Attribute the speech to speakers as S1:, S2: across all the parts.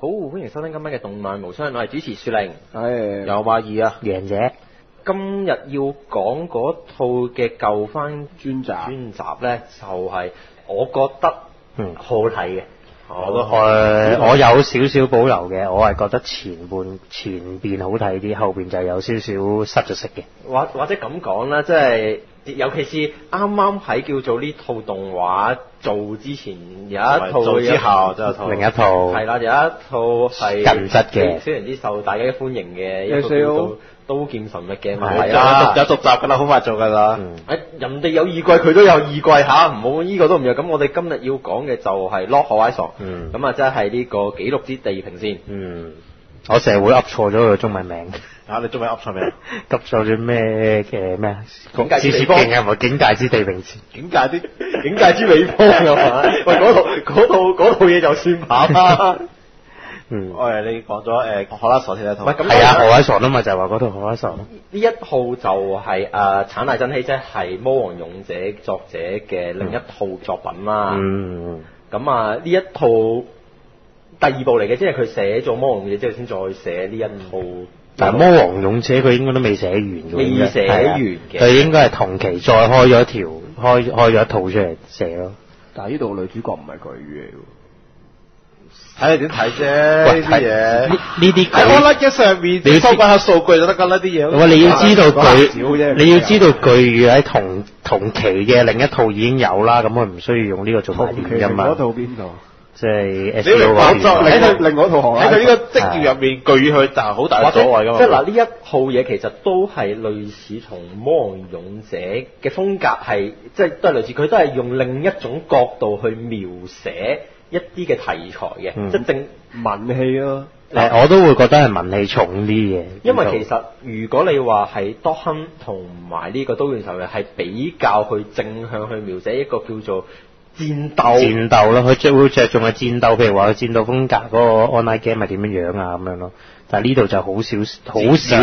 S1: 好，歡迎收聽今晚嘅動漫無雙，我係主持雪玲。
S2: 係
S3: 有馬二啊，
S2: 贏者。
S1: 今日要講嗰套嘅舊番
S2: 專集，
S1: 專集咧，就係、我覺得
S2: 嗯。
S1: 好睇嘅。
S3: 我都
S2: 誒、我有少少保留嘅，我係覺得前半前邊好睇啲，後邊就有少少失咗色嘅。
S1: 或或者咁講啦，即係尤其是啱啱喺叫做呢套動畫做之前，有一套
S3: 做之後就有套
S2: 另一套
S1: 係啦，有一套係
S2: 近質嘅
S1: 非常之受大家嘅歡迎嘅一個
S2: SAO
S1: 叫做《刀劍神域》嘅漫
S2: 係
S1: 畫
S3: 有
S1: 啦。
S3: 有續集噶啦，好快做噶啦。
S2: 嗯，
S1: 誒人哋有二季，佢都有二季嚇，唔好呢個都唔有。咁我哋今日要講嘅就係《Lock Horizon》，
S2: 嗯
S1: 咁啊，即係呢個紀錄之地平線。
S2: 嗯，我成日會噏錯咗佢個中文名，
S3: 啊，你中文噏錯未？
S2: 噏錯咗咩嘅咩啊？
S1: 境界之
S2: 之
S1: 地方
S2: 勁啊，唔係境界之地平線。
S3: 點解啲？
S1: 境界之美方係嘛？喂，嗰套嗰套嗰套嘢就算把啦。
S2: 嗯，
S3: 喂，你講咗誒《可拉索》先一套，
S1: 喂咁
S2: 係啊，何海傻啊嘛，就係話嗰套何海傻。
S1: 呢一套就係、誒產大真希，即係《魔王勇者》作者嘅另一套作品啦。
S2: 嗯，
S1: 咁啊，呢一套第二部嚟嘅，即係佢寫咗《魔王勇者》之後，先再寫呢一套。
S2: 但係魔王勇者佢應該都未寫完嘅，
S1: 未
S2: 應該
S1: 寫
S2: 係啊
S1: 完嘅
S2: 佢應該係同期再開咗一條，開開咗一套出嚟寫咯。
S4: 但係呢度女主角唔係佢嚟
S3: 睇你點睇啫？呢啲嘢
S2: 呢啲
S3: 喺
S2: 佢
S3: online 嘅上面
S2: 你要知
S3: 收翻下數據就得㗎啦，啲嘢。
S2: 喂，你要知道
S4: 少啫
S2: 佢，你要知道巨乳喺同同期嘅另一套已經有啦，咁佢唔需要用呢個做賣點㗎
S4: 嗰。套邊度？
S2: 即係 S
S3: 你講
S4: 喺另外一套行
S3: 喺佢呢個職業入面，巨佢但係好大
S1: 或者
S3: 嘅阻礙㗎嘛。
S1: 即係嗱，呢一套嘢其實都係類似同《魔王勇者》嘅風格係，即係都係類似，佢都係用另一種角度去描寫一啲嘅題材嘅，
S2: 嗯
S1: 即係正。
S4: 文氣咯，
S2: 誒，我都會覺得係文氣重啲嘅。
S1: 因為其實如果你話係 d o c 同埋呢個刀劍神域係比較去正向去描寫一個叫做戰鬥
S2: 戰鬥咯，佢着會着重係戰鬥，譬如話佢戰鬥風格嗰個 online game 係點樣樣啊咁樣咯。但係呢度就好少好少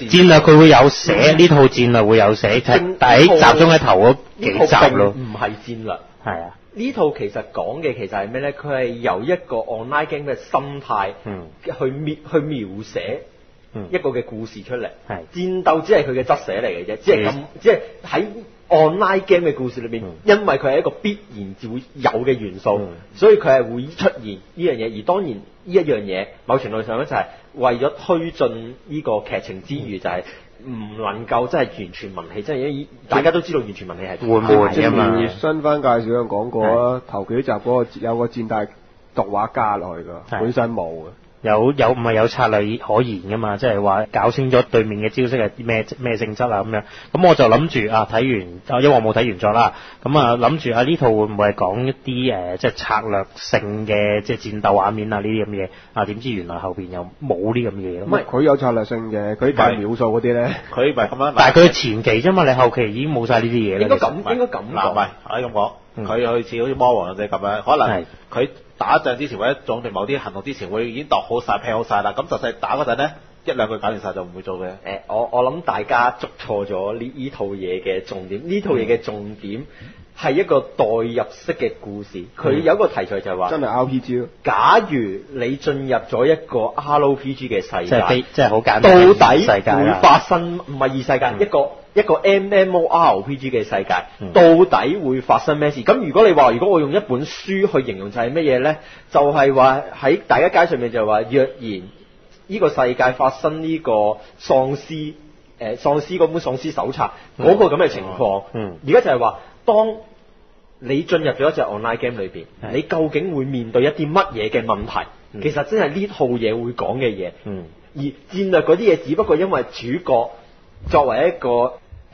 S3: 戰略
S2: 佢會有寫呢套戰略會有寫，
S1: 正
S2: 但係喺集中喺頭嗰幾
S1: 呢套並
S2: 集咯。
S1: 唔係戰略。
S2: 係啊，
S1: 呢套其實講嘅其實係咩咧？佢係由一個 online game 嘅心態
S2: 嗯
S1: 去描去描寫
S2: 嗯
S1: 一個嘅故事出嚟。
S2: 係
S1: 戰鬥只係佢嘅側寫嚟嘅啫，只係咁，只係喺 online game 嘅故事裏面，
S2: 嗯。
S1: 因為佢係一個必然就會有嘅元素，
S2: 嗯。
S1: 所以佢係會出現呢樣嘢。而當然呢一樣嘢，某程度上咧就係為咗推進呢個劇情之餘，就係唔能夠真係完全文氣，真係因為大家都知道完全文氣係
S2: 悶悶㗎嘛。
S4: 正如新番介紹有講過啊，頭幾集嗰個有個戰大動畫加落去㗎，本身冇嘅。
S2: 有有唔係有策略可言噶嘛？即係話搞清楚對面嘅招式係咩咩性質啊咁樣。咁我就諗住啊睇完，啊因為我冇睇完咗啦。咁啊諗住啊呢套會唔會係講一啲誒、呃即係策略性嘅即係戰鬥畫面啊呢啲咁嘅嘢啊？點知原來後邊又冇呢咁嘅嘢咯。
S4: 唔係佢有策略性嘅，佢計秒數嗰啲咧，
S3: 佢咪咁樣。
S2: 但係佢前期啫嘛，你後期已經冇晒呢啲嘢啦。
S1: 應該
S2: 其實
S1: 咁應該咁
S3: 嗱，唔係
S1: 講。
S3: 可以咁講，
S2: 嗯
S3: 佢好似好似魔王者咁樣，可能
S2: 係
S3: 佢打仗之前或者總定某啲行動之前會已經度好晒、劈好晒啦，咁就係打嗰陣咧，一兩句搞掂晒就唔會做嘅。
S1: 誒、我我諗大家捉錯咗呢呢套嘢嘅重點。呢套嘢嘅重點係一個代入式嘅故事。佢有一個題材就係話，
S4: 真係 RPG 咯。
S1: 假如你進入咗一個 RPG 嘅世
S2: 即係非
S1: 界，
S2: 即係好簡單
S1: 到
S2: 嘅
S1: 底
S2: 世界啦。
S1: 會發生唔係異世界，
S2: 嗯
S1: 一個一個 MMORPG 嘅世界，
S2: 嗯
S1: 到底會發生咩事？咁如果你話，如果我用一本書去形容就係乜嘢呢？就係話喺大家街上面就話，若然呢個世界發生呢個喪屍誒、喪屍嗰本喪屍手冊嗰、個咁嘅情況，
S2: 嗯
S1: 而家就係話當。你進入咗一隻 online game 裏
S2: 面，
S1: 你究竟會面對一啲乜嘢嘅問題？
S2: 嗯
S1: 其實真係呢套嘢會講嘅嘢。
S2: 嗯
S1: 而戰略嗰啲嘢，只不過因為主角作為一個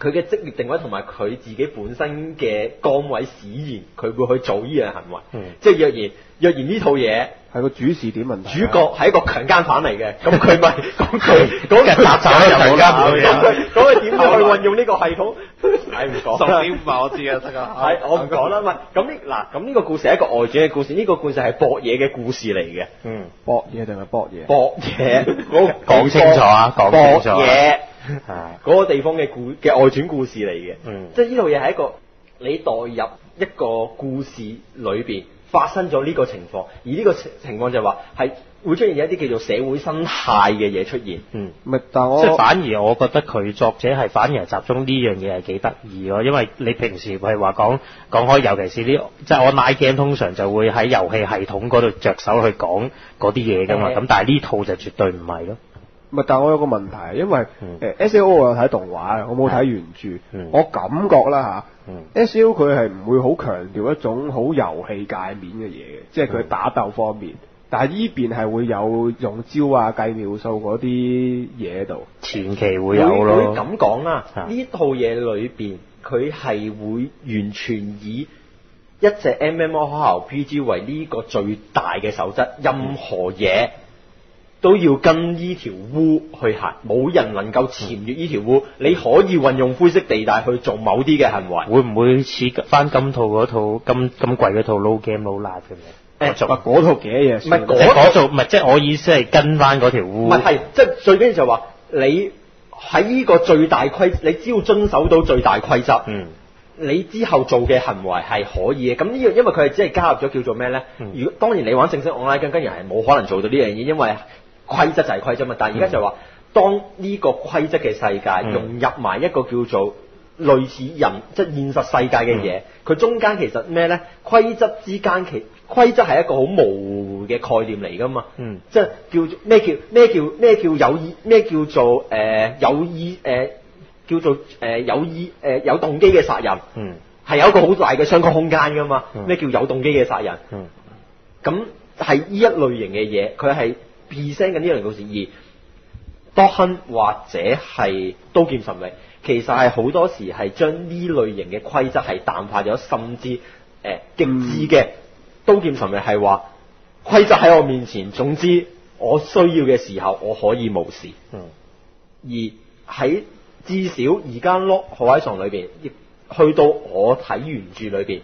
S1: 佢嘅職業定位同埋佢自己本身嘅崗位使然，佢會去做呢樣行為。
S2: 嗯
S1: 即係若然若然呢套嘢
S4: 係個主視點問題啊。
S1: 主角係一個強奸犯嚟嘅，咁佢咪 講佢講佢
S2: 搭手又強姦犯
S1: 講佢講佢點樣去運用呢個系統？唉，唔講啦。
S3: 唔係我知啊，得噶。
S1: 係，我唔講啦。唔係咁呢嗱，咁呢個故事係一個外傳嘅故事，呢、個故事係博嘢嘅故事嚟嘅。
S2: 嗯，
S4: 搏嘢定係博嘢？
S1: 博嘢，嗰
S2: 講清楚啊講清楚啊
S1: 博嘢
S2: 係
S1: 嗰個地方嘅故嘅外傳故事嚟嘅。
S2: 嗯
S1: 即係呢套嘢係一個你代入一個故事裏邊發生咗呢個情況，而呢個情情況就係話係會出現一啲叫做社會生態嘅嘢出現。
S2: 嗯。
S4: 唔係，但我
S2: 即係反而我覺得佢作者係反而係集中呢樣嘢係幾得意咯，因為你平時係話講講開，尤其是呢即係我 night game 通常就會喺遊戲系統嗰度着手去講嗰啲嘢噶嘛，
S1: 誒
S2: 咁但係呢套就絕對唔係咯。
S4: 唔係，但我有個問題，因為
S2: 嗯
S4: 誒 S L O 我有睇動畫嘅，我冇睇原著，
S2: 嗯
S4: 我感覺啦嚇。
S2: 嗯
S4: S L 佢係唔會好強調一種好遊戲界面嘅嘢嘅，即係佢打鬥方面。但係呢邊係會有用招啊、計秒數嗰啲嘢喺度。
S2: 前期會有
S1: 會
S2: 咯，
S1: 咁講啦，
S2: 啊
S1: 呢套嘢裏邊佢係會完全以一隻 MMORPG 為呢個最大嘅守則，任何嘢都要跟呢條烏去行，冇人能夠潛越呢條烏。你可以運用灰色地帶去做某啲嘅行為。
S2: 會唔會似翻咁套嗰套咁咁貴嗰套 low game low life 咁樣？
S1: 誒
S2: 做
S4: 唔係嗰套幾嘢算？
S1: 唔
S2: 嗰套唔係即係我意思係跟翻嗰條烏。
S1: 唔係係，即係最緊要就話你喺呢個最大規，你只要遵守到最大規則。
S2: 嗯
S1: 你之後做嘅行為係可以嘅，咁呢樣因為佢係只係加入咗叫做咩呢？
S2: 嗯
S1: 如果當然你玩正式 online 跟跟人係冇可能做到呢樣嘢，因為規則就係規則嘛。但係而家就話，當呢個規則嘅世界
S2: 嗯
S1: 融入埋一個叫做類似人即係現實世界嘅嘢，佢、中間其實咩呢？規則之間其規則係一個好模糊嘅概念嚟㗎嘛。
S2: 嗯
S1: 即係叫做咩叫咩叫咩叫有意咩叫做誒、呃有意誒、呃叫做誒、呃有意誒、呃有動機嘅殺人，
S2: 嗯
S1: 係有一個好大嘅商榷空間噶嘛
S2: 嗯。
S1: 咩叫有動機嘅殺人？
S2: 嗯
S1: 咁係呢一類型嘅嘢，佢係 present 緊呢樣故事，而多亨或者係刀劍神域，其實係好多時係將呢類型嘅規則係淡化咗，甚至誒、呃、極致嘅刀劍神域係話規則喺我面前，總之我需要嘅時候我可以無視。
S2: 嗯
S1: 而喺至少而家 Lock Horizon 裏邊，亦去到我睇原著裏邊，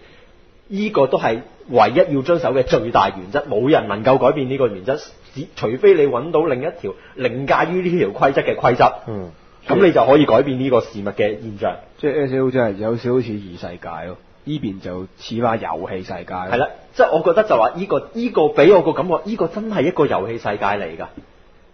S1: 呢、個都係唯一要遵守嘅最大原則，冇人能夠改變呢個原則，只除非你揾到另一條凌駕於呢條規則嘅規則，
S2: 嗯
S1: 咁、你就可以改變呢個事物嘅現象。
S4: 即係 S 真係有少少似異世界咯，呢邊就似翻遊戲世界。係
S1: 係啦，即係我覺得就話呢、個呢、個俾我個感覺，呢、個真係一個遊戲世界嚟㗎。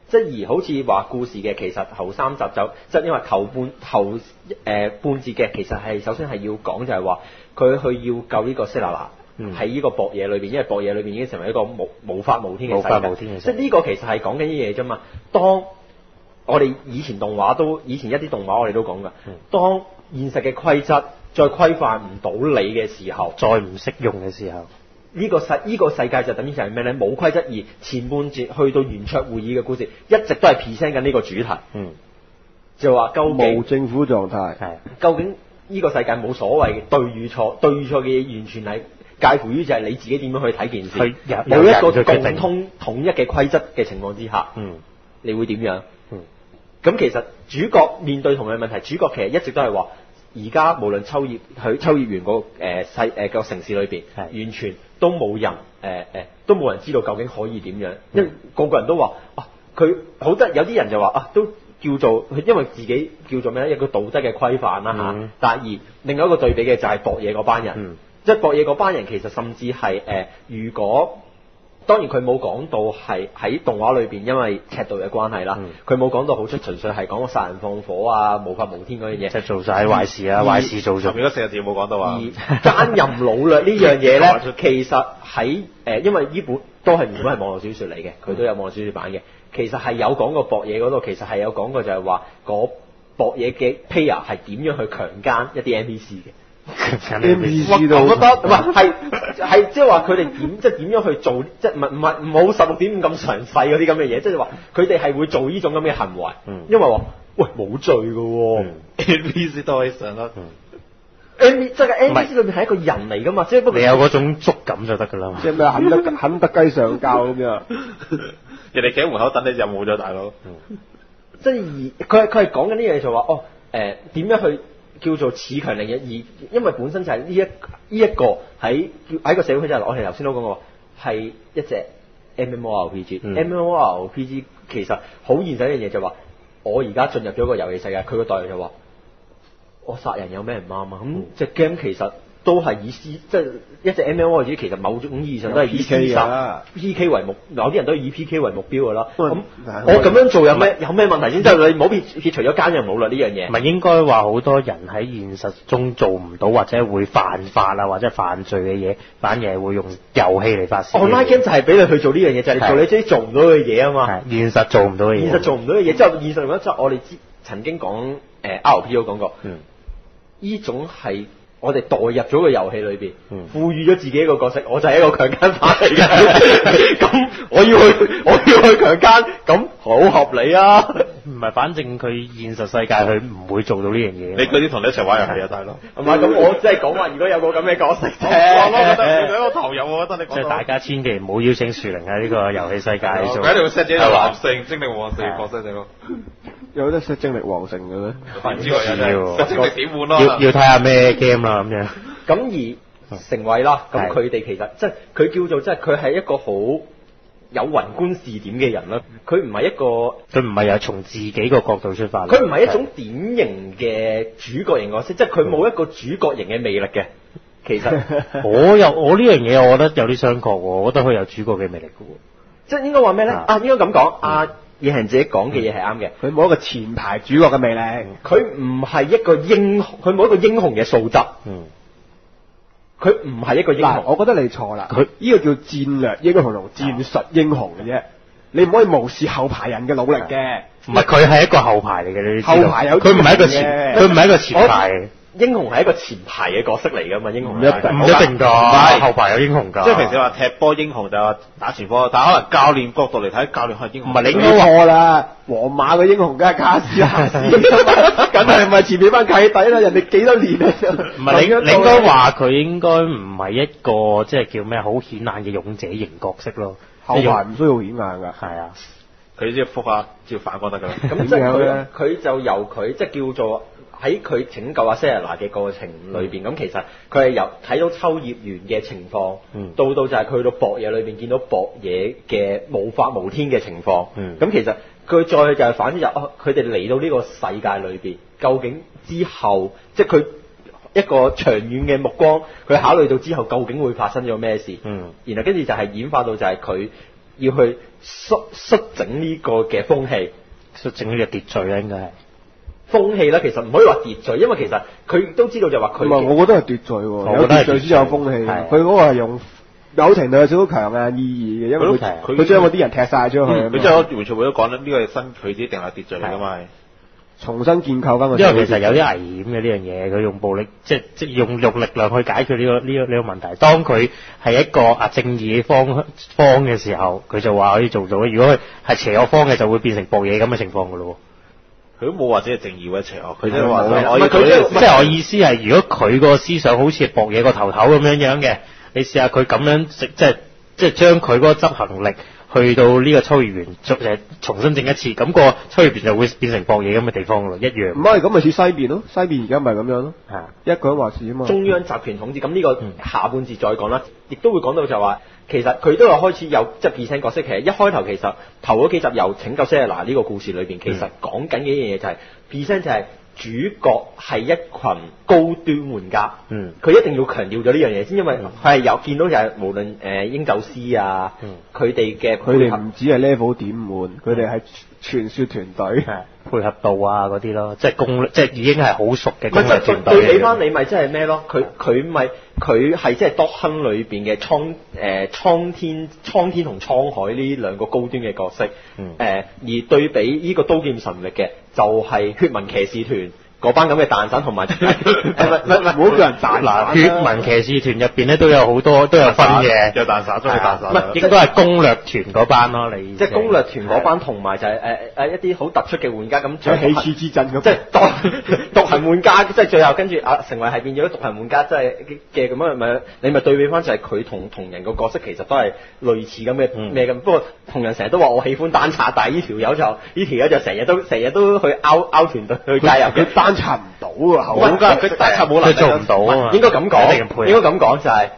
S1: 即係而好似話故事嘅，其實頭三集就即係因為頭半頭誒、呃半節嘅，其實係首先係要講就係話佢去要救呢個塞拉娜
S2: 嗯
S1: 喺呢個博野裏面，因為博野裏面已經成為一個無無法無天嘅
S2: 法
S1: 世界。
S2: 無天嘅世界
S1: 即係呢個其實係講緊啲嘢啫嘛。當我哋以前動畫都以前一啲動畫我哋都講㗎，
S2: 嗯
S1: 當現實嘅規則再規範唔到你嘅時候。
S2: 再唔適用嘅時候，
S1: 呢個世呢、個世界就等於就係咩呢？冇規則而前半節去到圓桌會議嘅故事，一直都係 present 緊呢個主題，
S2: 嗯
S1: 就話究
S4: 無
S1: 竟
S4: 政府狀態。
S2: 係
S1: 究竟呢個世界冇所謂嘅對與錯，對與錯嘅嘢完全係介乎於就係你自己點樣去睇件事，
S2: 去由
S1: 冇一個
S2: 由人去決定。
S1: 共通統一嘅規則嘅情況之下，
S2: 嗯。
S1: 你會點樣？
S2: 嗯。
S1: 咁其實主角面對同樣問題，主角其實一直都係話，而家無論秋葉喺秋葉原嗰、個誒細誒個城市裏邊，
S2: 係
S1: 完全都冇人誒誒、呃都冇人知道究竟可以點樣，因為個個人都話啊，佢好得有啲人就話啊，都叫做因為自己叫做咩咧，一個道德嘅規範啦嚇。
S2: 嗯
S1: 但係而另外一個對比嘅就係博野嗰班人，
S2: 嗯
S1: 即係博野嗰班人其實甚至係誒、呃如果。當然佢冇講到係喺動畫裏邊，因為尺度嘅關係啦
S2: 嗯，
S1: 佢冇講到好出，純粹係講個殺人放火啊、無法無天嗰樣嘢。
S2: 即係做晒壞事啊，
S1: 而
S2: 壞事做咗。
S3: 上面嗰四個字冇講到啊。
S1: 而奸淫擄掠呢樣嘢咧，其實喺誒、呃因為呢本都係原本係網絡小説嚟嘅，佢都有網絡小説版嘅。其實係有講過博野嗰度，其實係有講過就係話嗰博野嘅 player 係點樣去強姦一啲 NPC 嘅。
S4: NPC 都
S1: 我覺得唔係係係即係話佢哋點即係點樣去做，即係唔係唔係唔好十六點五咁詳細嗰啲咁嘅嘢，即係話佢哋係會做呢種咁嘅行為，
S2: 嗯
S1: 因為話喂冇罪嘅喎、
S2: 嗯
S3: NPC 都可以上得。
S1: N 即係個
S2: 唔係
S1: NPC 裏面係一個人嚟噶嘛，即係不過
S2: 你有嗰種觸感就得㗎啦嘛
S4: 即。係咩肯德肯德雞上交咁樣。
S3: 人哋企喺門口等你就冇咗，大佬。
S1: 即係而佢係佢係講緊呢樣嘢就話哦誒點、樣去叫做恃強凌弱，而因為本身就係呢一呢一個喺喺個社會就係我哋頭先都講過係一隻
S2: 嗯。
S1: MMORPG 其實好現實一樣嘢就話我而家進入咗個遊戲世界，佢個代就話我殺人有咩唔啱啊？咁只 game 其實都係以 C 即係一隻 MMO 其實某種意義上都係以 C 殺 PK 為目，有啲人都係以 PK 為目標㗎啦。咁我咁樣做有咩有咩問題先？即係你唔好撇撇除咗奸人冇啦呢樣嘢
S2: 唔。係應該話好多人喺現實中做唔到或者會犯法啊或者犯罪嘅嘢，反而係會用遊戲嚟發泄。
S1: online game 就係俾你去做呢樣嘢，就係你做你自己做唔到嘅嘢啊嘛。
S2: 係現實做唔到嘅嘢。
S1: 現實做唔到嘅嘢，之後現實嚟講，即係我哋之曾經講誒 R P O 講過，
S2: 嗯
S1: 呢種係我哋代入咗個遊戲裏邊，
S2: 嗯
S1: 賦予咗自己一個角色，我就係一個強姦犯嚟嘅，咁我要去我要去強姦，咁好合理啊！
S2: 唔係，反正佢現實世界佢唔會做到呢樣嘢。
S3: 你嗰啲同你一齊玩遊戲啊，大佬。
S1: 係嘛？咁我即係講話，如果有個咁嘅角色 啫，
S3: 我覺得你一個投入，我覺得你講
S2: 即係大家千祈唔好邀請樹玲喺呢個遊戲世界做。
S3: 佢一定會 set 自己男性、精力旺盛角色，你咯。
S4: 有得 set 精力旺盛嘅咩？
S3: 唔知喎，精力點換咯。
S2: 要要睇下咩 game 啦咁樣。
S1: 咁而成為啦，咁佢哋其實即係佢叫做即係佢係一個好有宏觀視點嘅人啦，佢唔係一個。
S2: 佢唔係由從自己個角度出發。
S1: 佢唔係一種典型嘅主角型角色，即係佢冇一個主角型嘅魅力嘅。其實
S2: 我又我呢樣嘢，我覺得有啲商榷喎。我覺得佢有主角嘅魅力嘅喎。
S1: 即係應該話咩咧？
S2: 啊
S1: 啊，應該咁講，阿野人自己講嘅嘢係啱嘅。
S4: 佢冇一個前排主角嘅魅力。
S1: 佢唔係一個英雄，佢冇一個英雄嘅素質，
S2: 嗯，
S1: 佢唔係一個英
S4: 嗱，
S1: 雄。
S4: 我覺得你錯啦。
S2: 佢
S4: 呢個叫戰略英雄同戰術英雄嘅啫。你唔可以無視後排人嘅努力嘅。
S2: 唔係佢係一個後排嚟嘅，你知道
S4: 後排有
S2: 佢唔係一個前，佢唔係一個前排嘅，
S1: 英雄係一個前排嘅角色嚟噶嘛，英雄
S4: 唔一定
S2: 唔一定㗎，
S3: 唔係
S2: 後排有英雄㗎。
S3: 即係平時話踢波英雄就話打前波，但係可能教練角度嚟睇，教練係英雄。
S2: 唔係你
S4: 你錯啦！皇馬嘅英雄梗係卡斯亞斯，梗係唔係前面班契弟啦？人哋幾多年啊？
S2: 唔係你你應該話佢應該唔係一個即係叫咩好顯眼嘅勇者型角色咯。
S4: 後排唔需要顯眼㗎。
S2: 係啊，
S3: 佢只要覆下，只要反光得㗎啦。
S1: 咁即係佢佢就由佢即係叫做喺佢拯救阿 Sarah 嘅過程裏邊，咁、其實佢係由睇到秋葉原嘅情況，
S2: 嗯。
S1: 到到就係佢去到博野裏邊見到博野嘅無法無天嘅情況，咁、
S2: 嗯
S1: 其實佢再就係反之就哦佢哋嚟到呢個世界裏邊，究竟之後即係佢一個長遠嘅目光，佢考慮到之後究竟會發生咗咩事，
S2: 嗯。
S1: 然後跟住就係演化到就係佢要去率率整呢個嘅風氣。
S2: 所以整呢個秩序咧，應該係。
S1: 風氣咧，其實唔可以話秩序，因為其實佢都知道就話佢
S4: 唔係，我覺得係秩序喎，有
S2: 我覺得係
S4: 秩序先有風氣。佢嗰個係用友情度有少少強硬意義嘅，因為佢
S2: 係
S4: 佢將嗰啲人踢晒出去
S3: 佢即係完全會都講啦，呢個係新佢自己定下秩序嚟㗎嘛係。
S4: 重新建構翻個。
S2: 因為其實有啲危險嘅呢樣嘢，佢用暴力，即係即係用用力量去解決呢、個呢、個呢、個問題。當佢係一個啊正義嘅方方嘅時候，佢就話可以做到。如果佢係邪惡方嘅，就會變成暴嘢咁嘅情況噶咯。
S3: 佢都冇話自己係正義或者邪惡，佢即係話
S1: 係啊
S3: 我要做呢個
S2: 即係我意思係，如果佢個思想好似係博嘢個頭頭咁樣樣嘅，你試下佢咁樣即即係即係將佢嗰個執行力去到呢個秋葉原，誒重新整一次，咁、個秋葉原就會變成博嘢咁嘅地方噶咯，一樣
S4: 唔。係咁咪似西邊咯，西邊而家咪咁樣咯，
S2: 係啊
S4: 一個人話事啊嘛。
S1: 中央集權統治。咁呢個
S2: 嗯
S1: 下半節再講啦，亦都會講到就話，其實佢都有開始有即係 present 角色。其實一開頭其實頭嗰幾集由拯救 Sarah 呢個故事裏邊，其實講緊嘅一樣嘢就係 present 就係主角係一群高端玩家。
S2: 嗯
S1: 佢一定要強調咗呢樣嘢先，因為佢係有見到就係無論誒英走師啊
S2: 嗯，
S1: 佢哋嘅
S4: 佢哋唔止係 level 點換，佢哋係傳說團隊。
S2: 係配合度啊嗰啲咯，即係功，即係已經係好熟嘅
S1: 唔係即係
S2: 攻略團隊
S1: 對比。翻你咪即係咩咯？佢佢咪佢係即係 Dot 亨裏邊嘅蒼誒蒼天蒼天同蒼海呢兩個高端嘅角色，誒、
S2: 嗯
S1: 而對比呢個刀劍神域嘅就係、血紋騎士團嗰班咁嘅蛋散同埋 誒唔係唔係唔
S4: 好叫人蛋散
S2: 血民騎士團入邊咧都有好多都有分嘅，
S3: 有蛋散，都有蛋散。
S1: 唔係
S2: 應該係攻略團嗰班咯，你
S1: 即係攻略團嗰班，同埋就係誒誒一啲好突出嘅玩家咁，
S4: 有起始之陣咁，
S1: 即係獨 獨行玩家，即係最後跟住啊，成為係變咗獨行玩家，即係嘅咁樣咪，你咪對比翻就係佢同同人個角色其實都係類似咁嘅
S2: 嗯。
S1: 咩咁。不過同人成日都話我喜歡單插，但係呢條友就呢條友就成日都成日都去拗拗團隊去加入
S4: 佢 單插唔到啊，後
S1: 喂
S4: 家
S1: 佢監察冇能力
S2: 佢做唔到啊嘛
S1: 應該咁講，應該咁講就係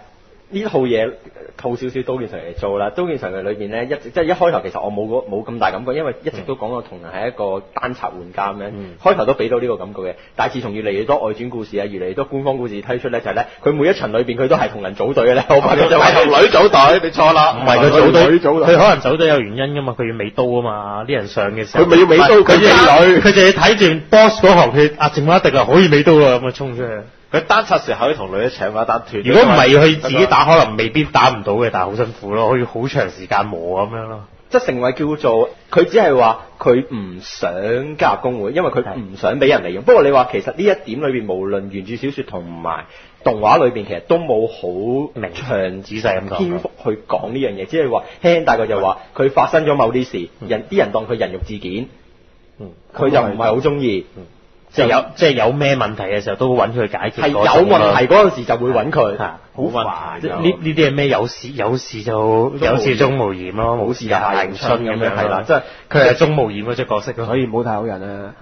S1: 呢套嘢套少少刀劍神域嚟做啦。刀劍神域裏邊咧，一直即係一開頭其實我冇嗰冇咁大感覺，因為一直都講過同人係一個單插玩家咁樣。
S2: 嗯
S1: 開頭都俾到呢個感覺嘅，但係自從越嚟越多外傳故事啊，越嚟越多官方故事推出咧，就係咧佢每一層裏邊佢都係同人組隊嘅咧。我發覺就係
S3: 係同女組隊，你錯啦，
S2: 唔係佢組隊，
S4: 佢
S2: 可能組隊有原因噶嘛，佢要美刀啊嘛，啲人上嘅時候，
S4: 佢咪要美刀
S2: 佢
S4: 佢
S2: 就
S4: 美女
S2: 佢就要睇住 boss 嗰行血，啊，剩翻一滴啦，可以美刀啦，咁啊衝出去。
S3: 佢單拆時候可以同女一請嗰一單斷。
S2: 如果唔係佢自己打，可能未必打唔到嘅，但係好辛苦咯，可以好長時間磨咁樣咯。
S1: 即係成為叫做佢只係話佢唔想加入工會，因為佢唔想俾人利用。不過你話其實呢一點裏邊，無論原著小説同埋動畫裏邊，其實都冇好
S2: 明
S1: 長
S2: 仔細咁講
S1: 篇幅去講呢樣嘢，只係話輕輕大概就話佢發生咗某啲事，人啲人當佢人肉自檢，
S2: 嗯，
S1: 佢就唔係好中意。
S2: 即係有即係有咩問題嘅時候都揾佢解決。
S1: 係有問題嗰陣時就會揾佢。
S2: 嚇
S3: 好煩
S2: 呢呢啲係咩？有事有事就有事中無艷咯，冇事就夏迎春咁樣
S1: 係啦，即係
S2: 佢係中無艷嗰隻角色咯。
S4: 所以唔好太好人啊！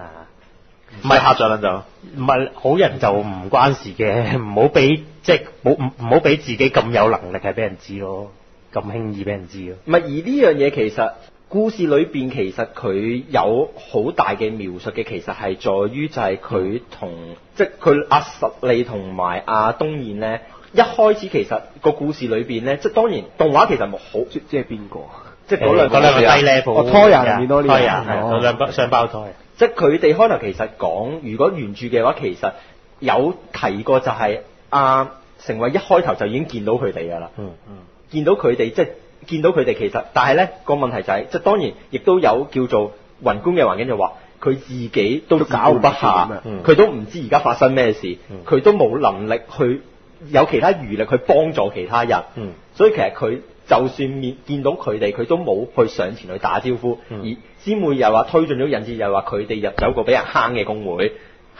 S2: 係
S3: 唔係客咗啦就。
S2: 唔係好人就唔關事嘅，唔好俾即係冇唔唔好俾自己咁有能力係俾人知咯，咁輕易俾人知咯。
S1: 唔係，而呢樣嘢其實故事裏邊其實佢有好大嘅描述嘅，其實係在於就係佢同即係佢阿實利同埋阿東燕咧，一開始其實個故事裏邊咧，即係當然動畫其實冇好
S4: 即即係邊個？
S1: 即係嗰兩
S2: 嗰兩個低 level，
S4: 哦拖人入面多呢個
S2: 拖人係
S4: 哦
S2: 嗰兩包雙胞胎。
S1: 即係佢哋開頭其實講，如果原著嘅話，其實有提過就係阿成為一開頭就已經見到佢哋㗎啦。
S2: 嗯嗯。
S1: 見到佢哋即係見到佢哋其實，但係咧個問題就係、即係當然亦都有叫做宏觀嘅環境就話佢自己都搞不
S4: 都搞唔掂
S1: 暇
S4: 啊，
S2: 嗯。
S1: 佢、都唔知而家發生咩事
S2: 嗯，
S1: 佢、都冇能力去有其他餘力去幫助其他人，
S2: 嗯。
S1: 所以其實佢就算面見到佢哋，佢都冇去上前去打招呼，
S2: 嗯。
S1: 而先會又話推進咗引致，又話佢哋入走個俾人坑嘅工會，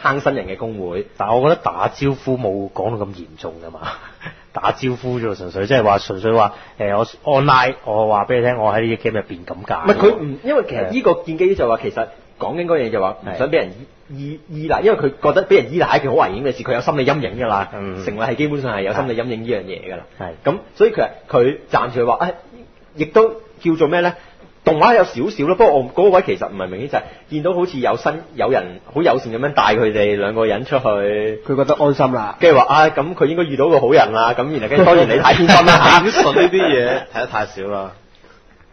S1: 坑新人嘅工會。
S2: 但係我覺得打招呼冇講到咁嚴重㗎嘛，打招呼啫喎，純粹即係話純粹話誒、我 online 我話俾你聽，我喺呢啲 game 入邊咁解。
S1: 唔係佢唔，因為其實呢個建基就話其實講緊嗰樣嘢就話唔想俾人依依依賴，因為佢覺得俾人依賴係一件好危險嘅事，佢有心理陰影㗎啦。
S2: 嗯
S1: 成為係基本上係有心理陰影呢樣嘢㗎啦。
S2: 係
S1: 咁，所以其實佢暫時話誒，亦都叫做咩咧？動畫有少少咯，不過我嗰個位其實唔係明顯，就係、見到好似有新有人好友善咁樣帶佢哋兩個人出去。
S4: 佢覺得安心啦。
S1: 跟住話啊，咁佢應該遇到個好人啦，咁然後跟住當然你太 天真啦
S3: 演
S1: 嚇。
S3: 順呢啲嘢睇得太少啦。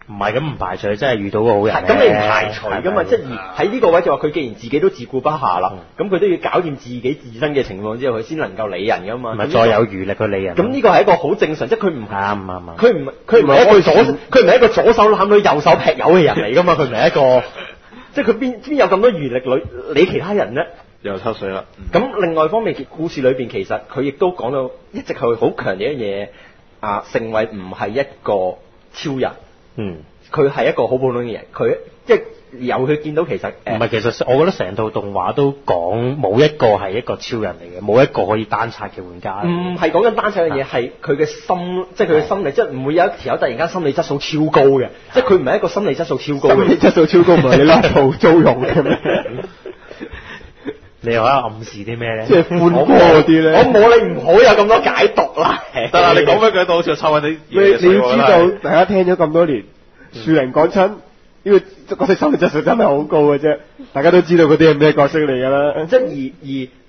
S2: 唔係咁唔排除真係遇到個好人。
S1: 咁你唔排除噶嘛？即係而喺呢個位就話佢既然自己都自顧不暇啦，咁佢都要搞掂自己自身嘅情況之後，佢先能夠理人噶嘛。
S2: 唔係再有餘力去理人。
S1: 咁呢個係一個好正常，即係佢唔
S2: 啱啱啱。
S1: 佢唔佢唔係一個左佢唔係一個左手攬女右手劈友嘅人嚟噶嘛？佢唔係一個，即係佢邊邊有咁多餘力女理其他人咧？
S3: 又抽水啦。
S1: 咁另外方面，故事裏邊其實佢亦都講到一直係好強嘅一樣嘢啊，成為唔係一個超人，
S2: 嗯。
S1: 佢係一個好普通嘅人，佢即係由佢見到其實誒
S2: 唔係，其實我覺得成套動畫都講冇一個係一個超人嚟嘅，冇一個可以單拆嘅玩家。
S1: 唔係講緊單拆嘅嘢，係佢嘅心，即係佢嘅心理，即係唔會有一條友突然間心理質素超高嘅，即係佢唔係一個心理質素超高嘅。
S4: 心理質素超高，唔係你拉布租用嘅咩？
S2: 你又喺度暗示啲咩咧？
S4: 即係歡歌嗰啲咧。
S1: 我冇你唔好有咁多解讀啦。
S3: 得啦，你講俾佢到好似抽緊啲
S4: 你
S3: 嘢
S4: 你要知道，大家聽咗咁多年，樹人講親呢個角色心理質素真係好高嘅啫。大家都知道嗰啲係咩角色嚟㗎啦。
S1: 即係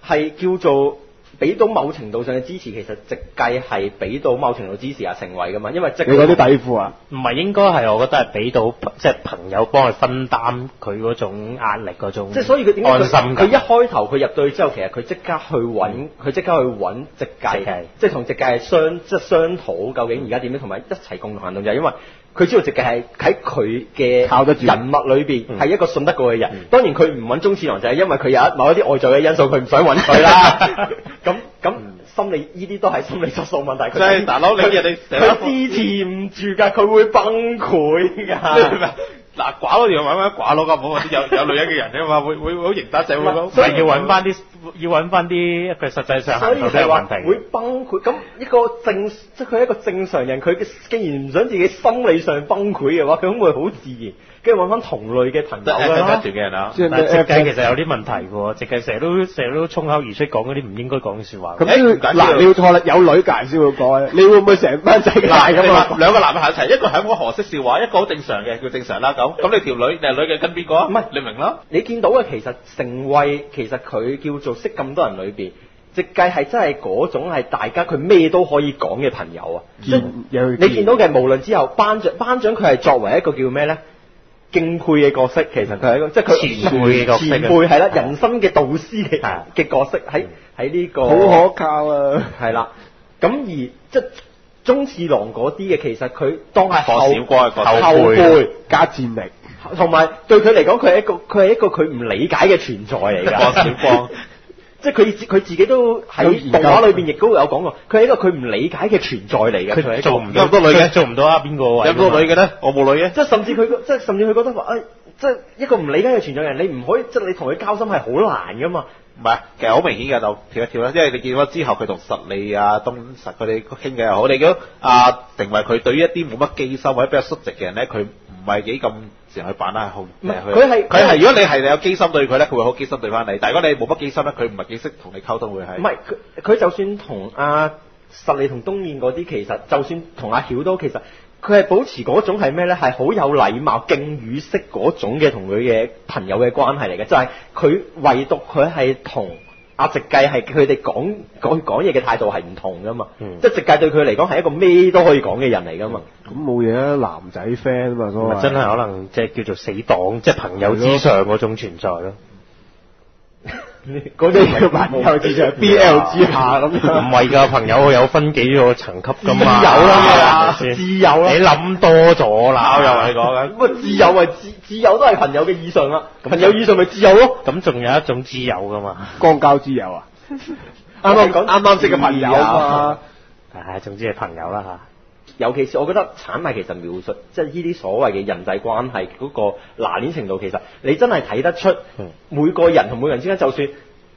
S1: 而而係叫做俾到某程度上嘅支持，其實直計係俾到某程度支持阿成為噶嘛，因為即
S4: 你嗰啲底褲啊？
S2: 唔係應該係，我覺得係俾到即係朋友幫佢分擔佢嗰種壓力嗰種，
S1: 即係所以佢點解佢
S2: 安心
S1: 佢一開頭佢入到去之後，其實佢即刻去揾，佢即刻去揾直
S2: 直計。
S1: 計，即係同直計係商即係商討究竟而家點樣，同埋一齊共同行動，就係因為佢知道直嘅係喺佢嘅
S4: 靠得住
S1: 人物裏邊
S2: 嗯
S1: 係一個信得過嘅人。當然佢唔揾中次郎就係因為佢有一某一啲外在嘅因素，佢唔想揾佢啦。咁咁心理呢啲都係心理質素問題。佢
S3: 即係大佬你人哋
S1: 佢支持唔住㗎，佢會崩潰㗎。
S3: 嗱，寡佬要揾翻寡佬咁好，啲有 有女人嘅人啫嘛，會會會好型得社會咁。
S2: 唔係要揾翻啲要揾翻啲佢實際上
S1: 所以
S2: 行到都有問題
S1: 會。崩潰。咁一個正，即係佢係一個正常人，佢嘅既然唔想自己心理上崩潰嘅話，佢咁會好自然，跟住揾翻同類嘅朋友啦
S3: F。嘅人啊，
S4: 即係
S2: 但係直計其實有啲問題嘅喎，直計成日都成日都衝口而出講嗰啲唔應該講嘅説話。
S4: 咁
S3: 誒
S4: 嗱，你要錯啦，有女介先會講，你會唔會成班仔
S3: 嗱，
S4: 嗌咁啊？
S3: 兩個男人喺一齊，一個係一個何式笑話，一個好正常嘅叫正常啦。咁咁你條女你係女嘅跟邊個啊？
S1: 唔係
S3: 你明啦。
S1: 你見到嘅其實成慧，其實佢叫做識咁多人裏邊，直計係真係嗰種係大家佢咩都可以講嘅朋友啊！即你見到嘅無論之後班長，班長佢係作為一個叫咩咧？敬佩嘅角色，其實佢係一個即係佢
S2: 前輩嘅角色啊
S1: 前輩係啦，人生嘅導師嘅嘅角色喺喺呢個
S4: 好可靠啊！
S1: 係啦。咁而即係中次郎嗰啲嘅，其實佢當係後
S3: 何小光嘅角色
S1: 後輩。
S4: 加戰力，
S1: 同埋對佢嚟講，佢係一個佢係一個佢唔理解嘅存在嚟㗎。
S3: 郭小光，
S1: 即係佢自佢自己都喺動畫裏邊亦都有講過，佢係一個佢唔理解嘅存在嚟嘅。佢
S2: 做唔到
S3: 有咁多女嘅
S2: 做唔到啊邊個？
S3: 有咁多女嘅咧？我冇女嘅。
S1: 即係甚至佢即係甚至佢覺得話，誒、即係一個唔理解嘅存在嘅人，你唔可以即係你同佢交心係好難噶嘛。
S3: 唔係，其實好明顯嘅就跳一跳啦，因為你見到之後佢同實利啊、東實佢哋傾偈又好，你見到啊，成為佢對於一啲冇乜機心或者比較率直嘅人咧，佢唔係幾咁成日去扮啦，好
S1: 唔係佢係
S3: 佢係如果你係有機心對佢咧，佢會好機心對翻你，但係如果你冇乜機心咧，佢唔係幾識同你溝通會係。
S1: 唔係佢佢就算同阿實利同東燕嗰啲，其實就算同阿曉都，其實佢係保持嗰種係咩咧？係好有禮貌、敬語式嗰種嘅同佢嘅朋友嘅關係嚟嘅，就係、佢唯獨佢係同。阿直計係佢哋講講講嘢嘅態度係唔同噶嘛，
S2: 嗯
S1: 即係直計對佢嚟講係一個咩都可以講嘅人嚟噶嘛。
S4: 咁冇嘢啊，男仔 friend 嘛，所謂
S2: 真係可能即係叫做死黨，即係朋友之上嗰種存在咯。
S1: 嗰啲叫朋友之上
S4: BL 之下咁
S2: 唔
S4: 樣。
S2: 係㗎，朋友有分幾個層級㗎嘛。
S1: 自由啦自由啦
S2: 你諗多咗啦，
S3: 又係講緊。
S1: 咁啊，自由係自自由都係朋友嘅以上啦，朋友以上咪自由咯。
S2: 咁仲有一種自由㗎嘛。
S4: 光交之友啊！啱啱講啱啱識嘅朋友啊嘛，
S2: 唉，總之係朋友啦嚇。
S1: 尤其是我覺得產賣其實描述即係呢啲所謂嘅人際關係嗰個拿捏程度，其實你真係睇得出
S2: 嗯
S1: 每個人同每個人之間，就算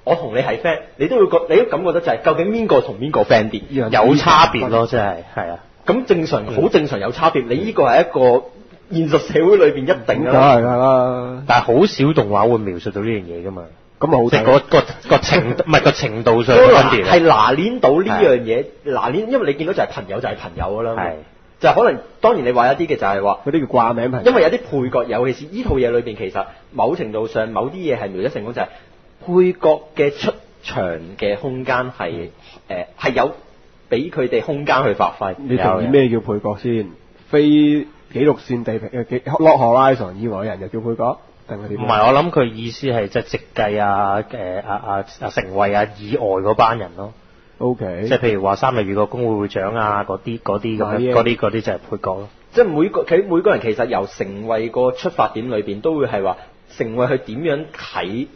S1: 我同你係 friend，你都會覺你都感覺得就係究竟邊個同邊個 friend 啲。
S2: 有差別咯，真係係啊。
S1: 咁正常好正常有差別，你呢個係一個現實社會裏邊一定啦。
S4: 係啦，
S2: 但係好少動畫會描述到呢樣嘢㗎嘛，
S4: 咁啊好
S2: 即係個個個程度 唔係個程度上
S1: 係。拿捏到呢樣嘢，拿捏，因為你見到就係朋友就係朋友㗎啦。
S2: 係
S1: 就係可能當然你話一啲嘅就係話。
S4: 嗰啲叫掛名朋友。
S1: 因為有啲配角，尤其是呢套嘢裏邊，其實某程度上某啲嘢係描寫成功，就係配角嘅出場嘅空間係誒係有俾佢哋空間去發揮。
S4: 你同意咩叫配角先？非紀錄線地平嘅紀 Lock Horizon 以外嘅人就叫配角，定係點？
S2: 唔係，我諗佢意思係即係直計啊，誒啊啊啊成為啊以外嗰班人咯
S4: ，O K，
S2: 即係譬如話三日月個工會會長啊，嗰啲嗰啲咁樣，嗰啲嗰啲就係配角咯。
S1: 即係每個佢每個人其實由成為個出發點裏邊，都會係話成為佢點樣睇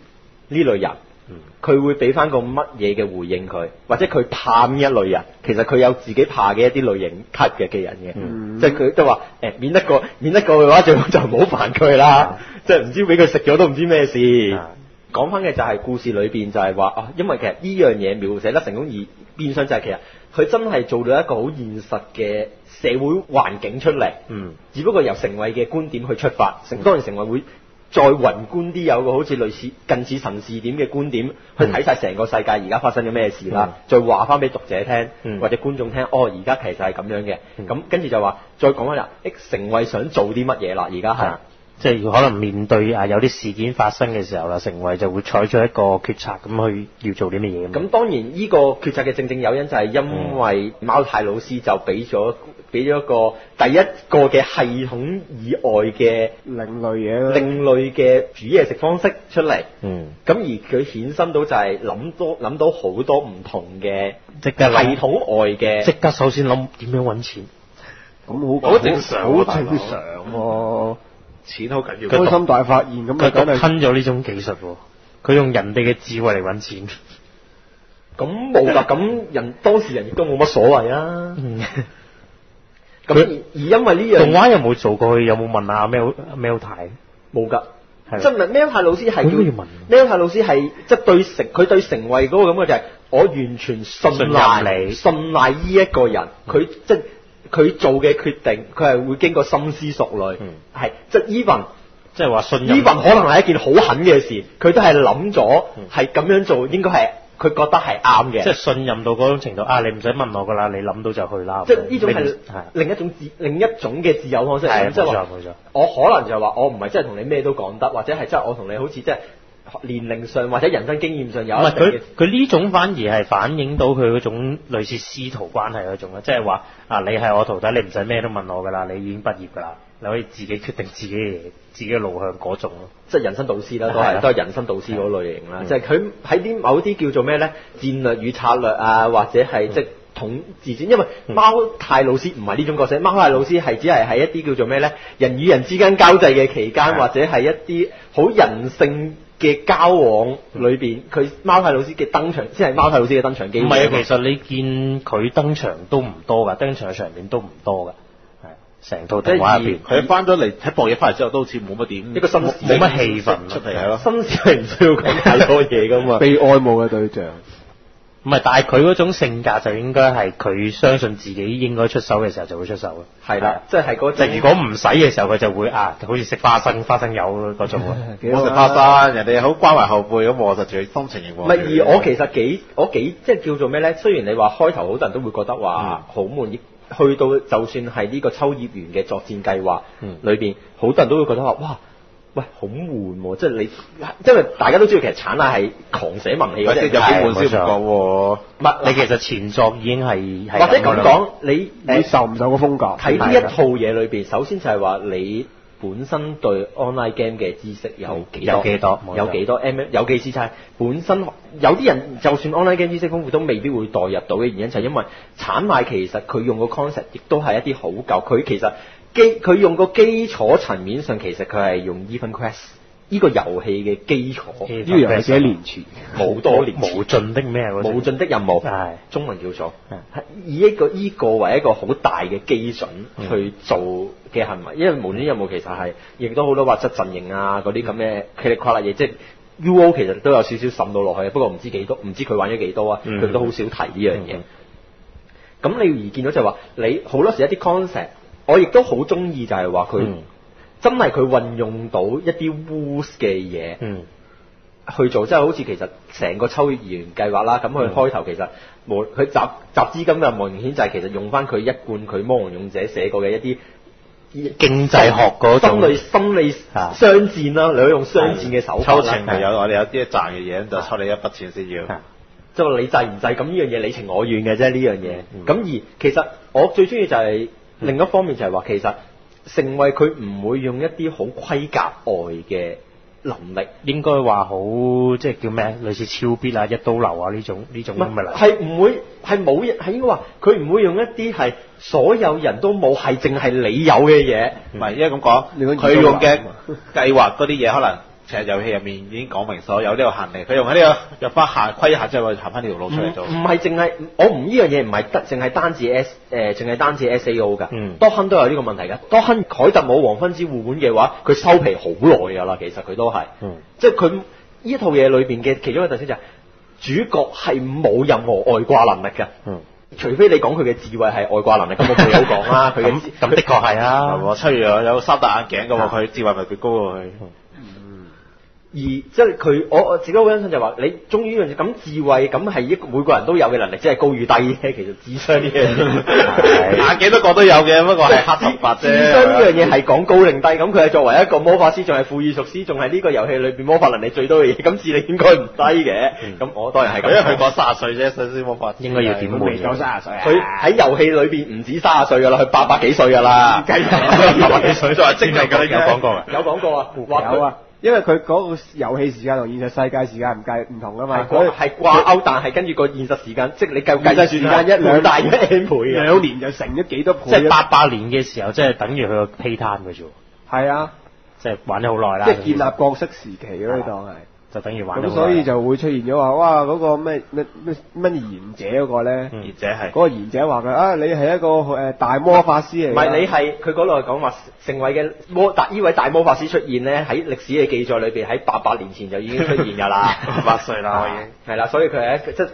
S1: 呢類人。
S2: 嗯。
S1: 佢會俾翻個乜嘢嘅回應佢，或者佢怕邊一類人，其實佢有自己怕嘅一啲類型 type 嘅嘅人嘅，
S4: 嗯。
S1: 即係佢都話誒免得過 免得過嘅話，最好就唔好煩佢啦，即係唔知俾佢食咗都唔知咩事。
S2: 啊
S1: 講翻嘅就係故事裏邊就係話啊，因為其實呢樣嘢描寫得成功而變相就係其實佢真係做到一個好現實嘅社會環境出嚟，
S2: 嗯，
S1: 只不過由成慧嘅觀點去出發，成當然成慧會再宏观啲，有個好似類似近似神視點嘅觀點去睇晒成個世界而家發生咗咩事啦，再話翻俾讀者聽、
S2: 嗯。
S1: 或者觀眾聽，哦，而家其實係咁樣嘅，咁、
S2: 嗯。
S1: 跟住就話再講翻啦，诶成為想做啲乜嘢啦，而家係
S2: 係。即係可能面對啊有啲事件發生嘅時候啦，成為就會採取一個決策咁去要做啲乜嘢
S1: 咁當然呢個決策嘅正正誘因就係因為貓太老師就俾咗俾咗一個第一個嘅系統以外嘅
S4: 另類嘢啦。
S1: 另類嘅煮嘢食方式出嚟。
S2: 嗯，
S1: 咁而佢衍生到就係諗多諗到好多唔同嘅
S2: 即刻
S1: 系
S2: 諗
S1: 統外嘅
S2: 即刻首先諗點樣揾錢，
S4: 咁好
S3: 好正常
S4: 好正常喎。
S3: 錢好緊要。
S4: 開心大發現咁
S2: 佢
S4: 啊，梗
S2: 吞咗呢種技術喎，佢用人哋嘅智慧嚟揾錢。
S1: 咁冇㗎，咁人 當事人亦都冇乜所謂啊。
S2: 嗯
S1: 咁而而因為呢樣
S2: 動畫有冇做過？有冇問阿 Mel Mel 太？
S1: 冇㗎。
S2: 係
S1: 即係咩泰老師係叫咩泰老師係即係對成佢對成為嗰個咁嘅就係我完全信
S2: 信
S1: 賴
S2: 你
S1: 信賴呢一個人，佢即係佢做嘅決定，佢係會經過深思熟慮。
S2: 嗯，
S1: 係即係 even
S2: 即係話信任。
S1: Even 可能係一件好狠嘅事，佢都係諗咗係咁樣做應該係佢覺得係啱嘅，
S2: 即係信任到嗰種程度啊！你唔使問我噶啦，你諗到就去啦。
S1: 即係呢種係
S2: 你唔係。
S1: 另一種自另一種嘅自由方式嚟
S2: 係
S1: 嘅，即係話
S2: 冇錯冇錯。
S1: 我可能就係話我唔係真係同你咩都講得，或者係真係我同你好似即係年齡上或者人生經驗上有
S2: 佢
S1: 一定嘅。
S2: 佢呢種反而係反映到佢嗰種類似師徒關係嗰種啊，即係話啊，你係我徒弟，你唔使咩都問我噶啦，你已經畢業噶啦，你可以自己決定自己嘅嘢，自己嘅路向嗰種咯。
S1: 即係人生導師啦，都
S2: 係啊
S1: 係都係人生導師嗰類型啦。
S2: 嗯
S1: 即係佢喺啲某啲叫做咩咧戰略與策略啊，或者係
S2: 嗯
S1: 即係統治戰。因為貓太老師唔係呢種角色，貓太老師係只係喺一啲叫做咩咧人與人之間交際嘅期間，或者係一啲好人性嘅交往裏邊，佢貓太老師嘅登場先係貓太老師嘅登場機會。
S2: 唔係啊，其實你見佢登場都唔多噶，登場嘅場面都唔多噶，係成套動畫入邊。
S3: 佢翻咗嚟喺博嘢翻嚟之後，都好似冇乜點
S1: 一個紳士
S2: 冇乜氣氛
S3: 出嚟係咯。
S1: 心事係唔需要講太多嘢噶嘛。
S4: 被愛慕嘅對象。
S2: 唔係，但係佢嗰種性格就應該係佢相信自己應該出手嘅時候就會出手咯。
S1: 係啦，即係嗰種
S2: 即係如果唔使嘅時候，佢就會啊，好似食花生花生油嗰種咯。
S3: 我食花生，人哋好關懷後輩咁，我就住心情型
S1: 唔係，而我其實幾我幾即係叫做咩咧？雖然你話開頭好多人都會覺得話好悶，亦去到就算係呢個秋葉原嘅作戰計劃
S2: 嗯
S1: 裏邊，好多人都會覺得話哇。喂，好悶喎！即係你，因為大家都知道其實產奶係狂寫文氣嗰隻，
S3: 有啲有幾悶先唔
S2: 係冇錯
S3: 覺喎。
S1: 唔係
S2: 你其實前作已經係係
S1: 或者咁
S2: 㗎啦
S1: 講，你
S4: 你受唔受個風格？
S1: 睇呢一套嘢裏邊，首先就係話你本身對 online game 嘅知識有幾多？
S2: 有幾多
S1: 有幾多 M？有幾次就係本身有啲人就算 online game 知識豐富，都未必會代入到嘅原因，就係因為產奶其實佢用個 concept 亦都係一啲好舊，佢其實基佢用個基礎層面上，其實佢係用 Even Quest 呢個遊戲嘅基礎，
S2: 呢
S4: 呢個遊戲幾多年前？
S1: 好多年前。
S2: 無盡的咩嗰隻
S1: 無盡的任務，
S2: 係。
S1: 中文叫做。以一個依個為一個好大嘅基準
S2: 嗯。
S1: 去做嘅行為，因為無盡任務其實係亦都好多畫質陣營啊嗰啲咁嘅噼里啪啦嘢，即係 UO 其實都有少少滲到落去，不過唔知幾多，唔知佢玩咗幾多啊，
S2: 嗯。
S1: 佢都好少提呢樣嘢。
S2: 嗯。
S1: 咁你而見到就係話，你好多時一啲 concept，我亦都好中意就係話佢
S2: 嗯
S1: 真係佢運用到一啲 rules 嘅嘢。
S2: 嗯
S1: 去做，即係好似其實成個秋葉原計劃啦。咁佢
S2: 嗯
S1: 開頭其實無佢集集資金嘅無明顯就係其實用翻佢一貫佢魔王勇者寫過嘅一啲
S2: 經濟學嗰種
S1: 心理心理
S2: 啊
S1: 商戰啦，你可以用商戰嘅手法
S3: 抽
S1: 啦
S3: 情係有我哋有啲賺嘅嘢，就抽你一筆錢先要。
S1: 即係話你制唔制咁呢樣嘢你情我願嘅啫呢樣嘢。
S2: 嗯
S1: 咁、而其實我最中意就係、另一方面就係話其實成為佢唔會用一啲好規格外嘅能力。
S2: 應該話好即係叫咩？類似超必啊、一刀流啊呢種呢種
S1: 唔
S2: 咁嘅。
S1: 係唔會係冇人係應該話佢唔會用一啲係所有人都冇係淨係你有嘅嘢。
S3: 唔係，因為咁講，佢用嘅計劃嗰啲嘢，可能其實遊戲入面已經講明所有呢個限令，佢用喺呢個入翻限規限之後，行翻呢條路
S1: 唔
S3: 出嚟做。
S1: 唔係淨係我唔呢樣嘢唔係得淨係單止 S 誒淨係單止 SAO 㗎，
S2: 嗯
S1: 多亨都有呢個問題㗎。多亨凱特冇黃昏之護腕嘅話，佢收皮好耐㗎啦，其實佢都係，
S2: 嗯
S1: 即係佢呢一套嘢裏邊嘅其中一個特色就係、主角係冇任何外掛能力㗎。
S2: 嗯，
S1: 除非你講佢嘅智慧係外掛能力，咁我冇講啦。佢嘅
S2: 咁咁的確係
S3: 係
S2: 啊。
S3: 喎，七月有有三大眼鏡嘅喎，佢智慧咪佢高過佢。
S1: 而即係佢，我我自己好欣賞就係話，你終於呢樣嘢咁智慧，咁係一每個人都有嘅能力，即係高與低啫。其實智商呢樣嘢，
S3: 眼鏡都個都有嘅，不過係黑頭髮啫。
S1: 智商呢樣嘢係講高定低，咁佢係作為一個魔法師，仲係富裕術師，仲係呢個遊戲裏邊魔法能力最多嘅嘢，咁智力應該唔低嘅。咁我當然係咁。
S3: 因為佢講卅歲啫，新鮮魔法
S2: 應該要點
S4: 佢未
S2: 換
S4: 夠三十歲啊！
S1: 佢喺遊戲裏邊唔止三十歲㗎啦，佢八百幾歲㗎啦。
S4: 計
S3: 八百幾歲 都係精明㗎，
S2: 有講過㗎。
S1: 有講過啊，話
S4: 有啊，因為佢嗰個遊戲時間同現實世界時間唔計唔同噶嘛，
S1: 係掛係掛鈎，但係跟住個現實時間，即係你計計算時間一
S4: 兩
S1: 兩大一 n 倍嘅。
S4: 兩年就成咗幾多倍啊？
S2: 即係八八年嘅時候，即係等於佢個 pay time 嘅啫喎，
S4: 係啊，
S2: 即係玩咗好耐啦。
S4: 即係建立角色時期咯，呢當係。
S2: 就等於玩
S4: 咁所以就會出現咗話，哇嗰、個咩咩咩乜賢者嗰個咧，
S2: 嗯。
S3: 而且係
S4: 嗰個賢者話佢啊，你係一個誒大魔法師嚟㗎，
S1: 唔係你係佢嗰度係講話成為嘅魔大呢位大魔法師出現咧，喺歷史嘅記載裏邊喺八百年前就已經出現㗎啦，
S3: 八歲啦我已經。
S1: 係啦，所以佢係一個即係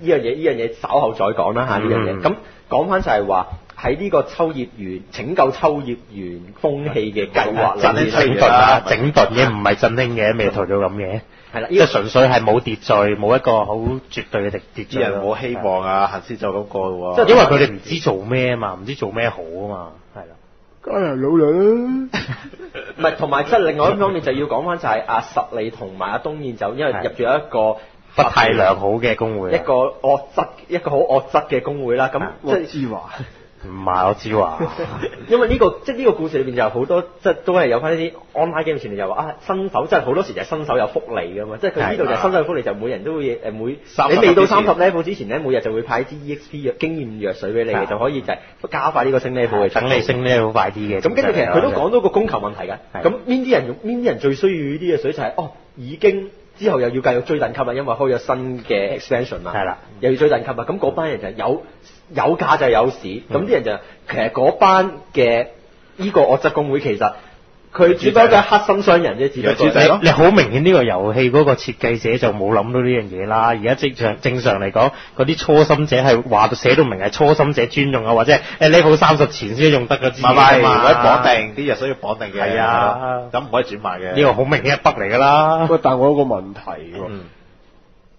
S1: 呢樣嘢，呢樣嘢稍後再講啦嚇呢樣嘢。
S2: 嗯。
S1: 咁講翻就係話喺呢個秋葉原拯救秋葉原風氣嘅計劃裏面
S2: 整頓啊，整頓嘅唔係振興嘅，未做到咁嘅，
S1: 係啦，
S2: 即係純粹係冇秩序，冇一個好絕對嘅秩秩序
S3: 啲人冇希望啊，行先就咁過喎。
S2: 即係因為佢哋唔知做咩啊嘛，唔知做咩好啊嘛，係啦。
S4: 加人努力。
S1: 唔係，同埋即係另外一方面就要講翻就係阿實利同埋阿東燕就因為入咗一個
S2: 不太良好嘅工會啊，
S1: 一個惡質一個好惡質嘅工會啦，咁即
S4: 我
S1: 係。
S4: 知話，
S2: 唔係我知話，
S1: 因為呢、個即係呢個故事裏邊就有好多，即係都係有翻呢啲 online game 前面就話啊新手，即係好多時就係新手有福利噶嘛，即係佢呢度就係新手有福利，就每人都會誒每你未到三十 level 之前咧，每日就會派支 EXP 藥經驗藥水俾你嘅，就可以就係加快呢個升 level 嘅
S2: 等你升呢好快啲嘅。
S1: 咁跟住其實佢都講到個供求問題㗎。咁邊啲人用邊啲人最需要呢啲嘅水就係、哦已經之後又要繼續追等級啦，因為開咗新嘅 expansion 啦，
S2: 係啦，
S1: 又要追等級啦。咁嗰班人就有有價就有市，咁啲、人就其實嗰班嘅呢個惡質工會其實佢只不過係黑心商人啫，只不過
S3: 養豬仔咯
S2: 你你好明顯呢個遊戲嗰個設計者就冇諗到呢樣嘢啦。而家正常正常嚟講，嗰啲初心者係話到寫到明係初心者專用啊，或者係 level 三十前先用得嗰支
S3: 唔係唔係，
S2: 嘢嘛
S3: 或者綁定啲嘢需要綁定嘅。
S2: 係啊
S3: 咁唔可以轉賣嘅。
S2: 呢個好明顯係 bug 嚟㗎啦。
S4: 喂，但我有個問題喎，
S2: 嗯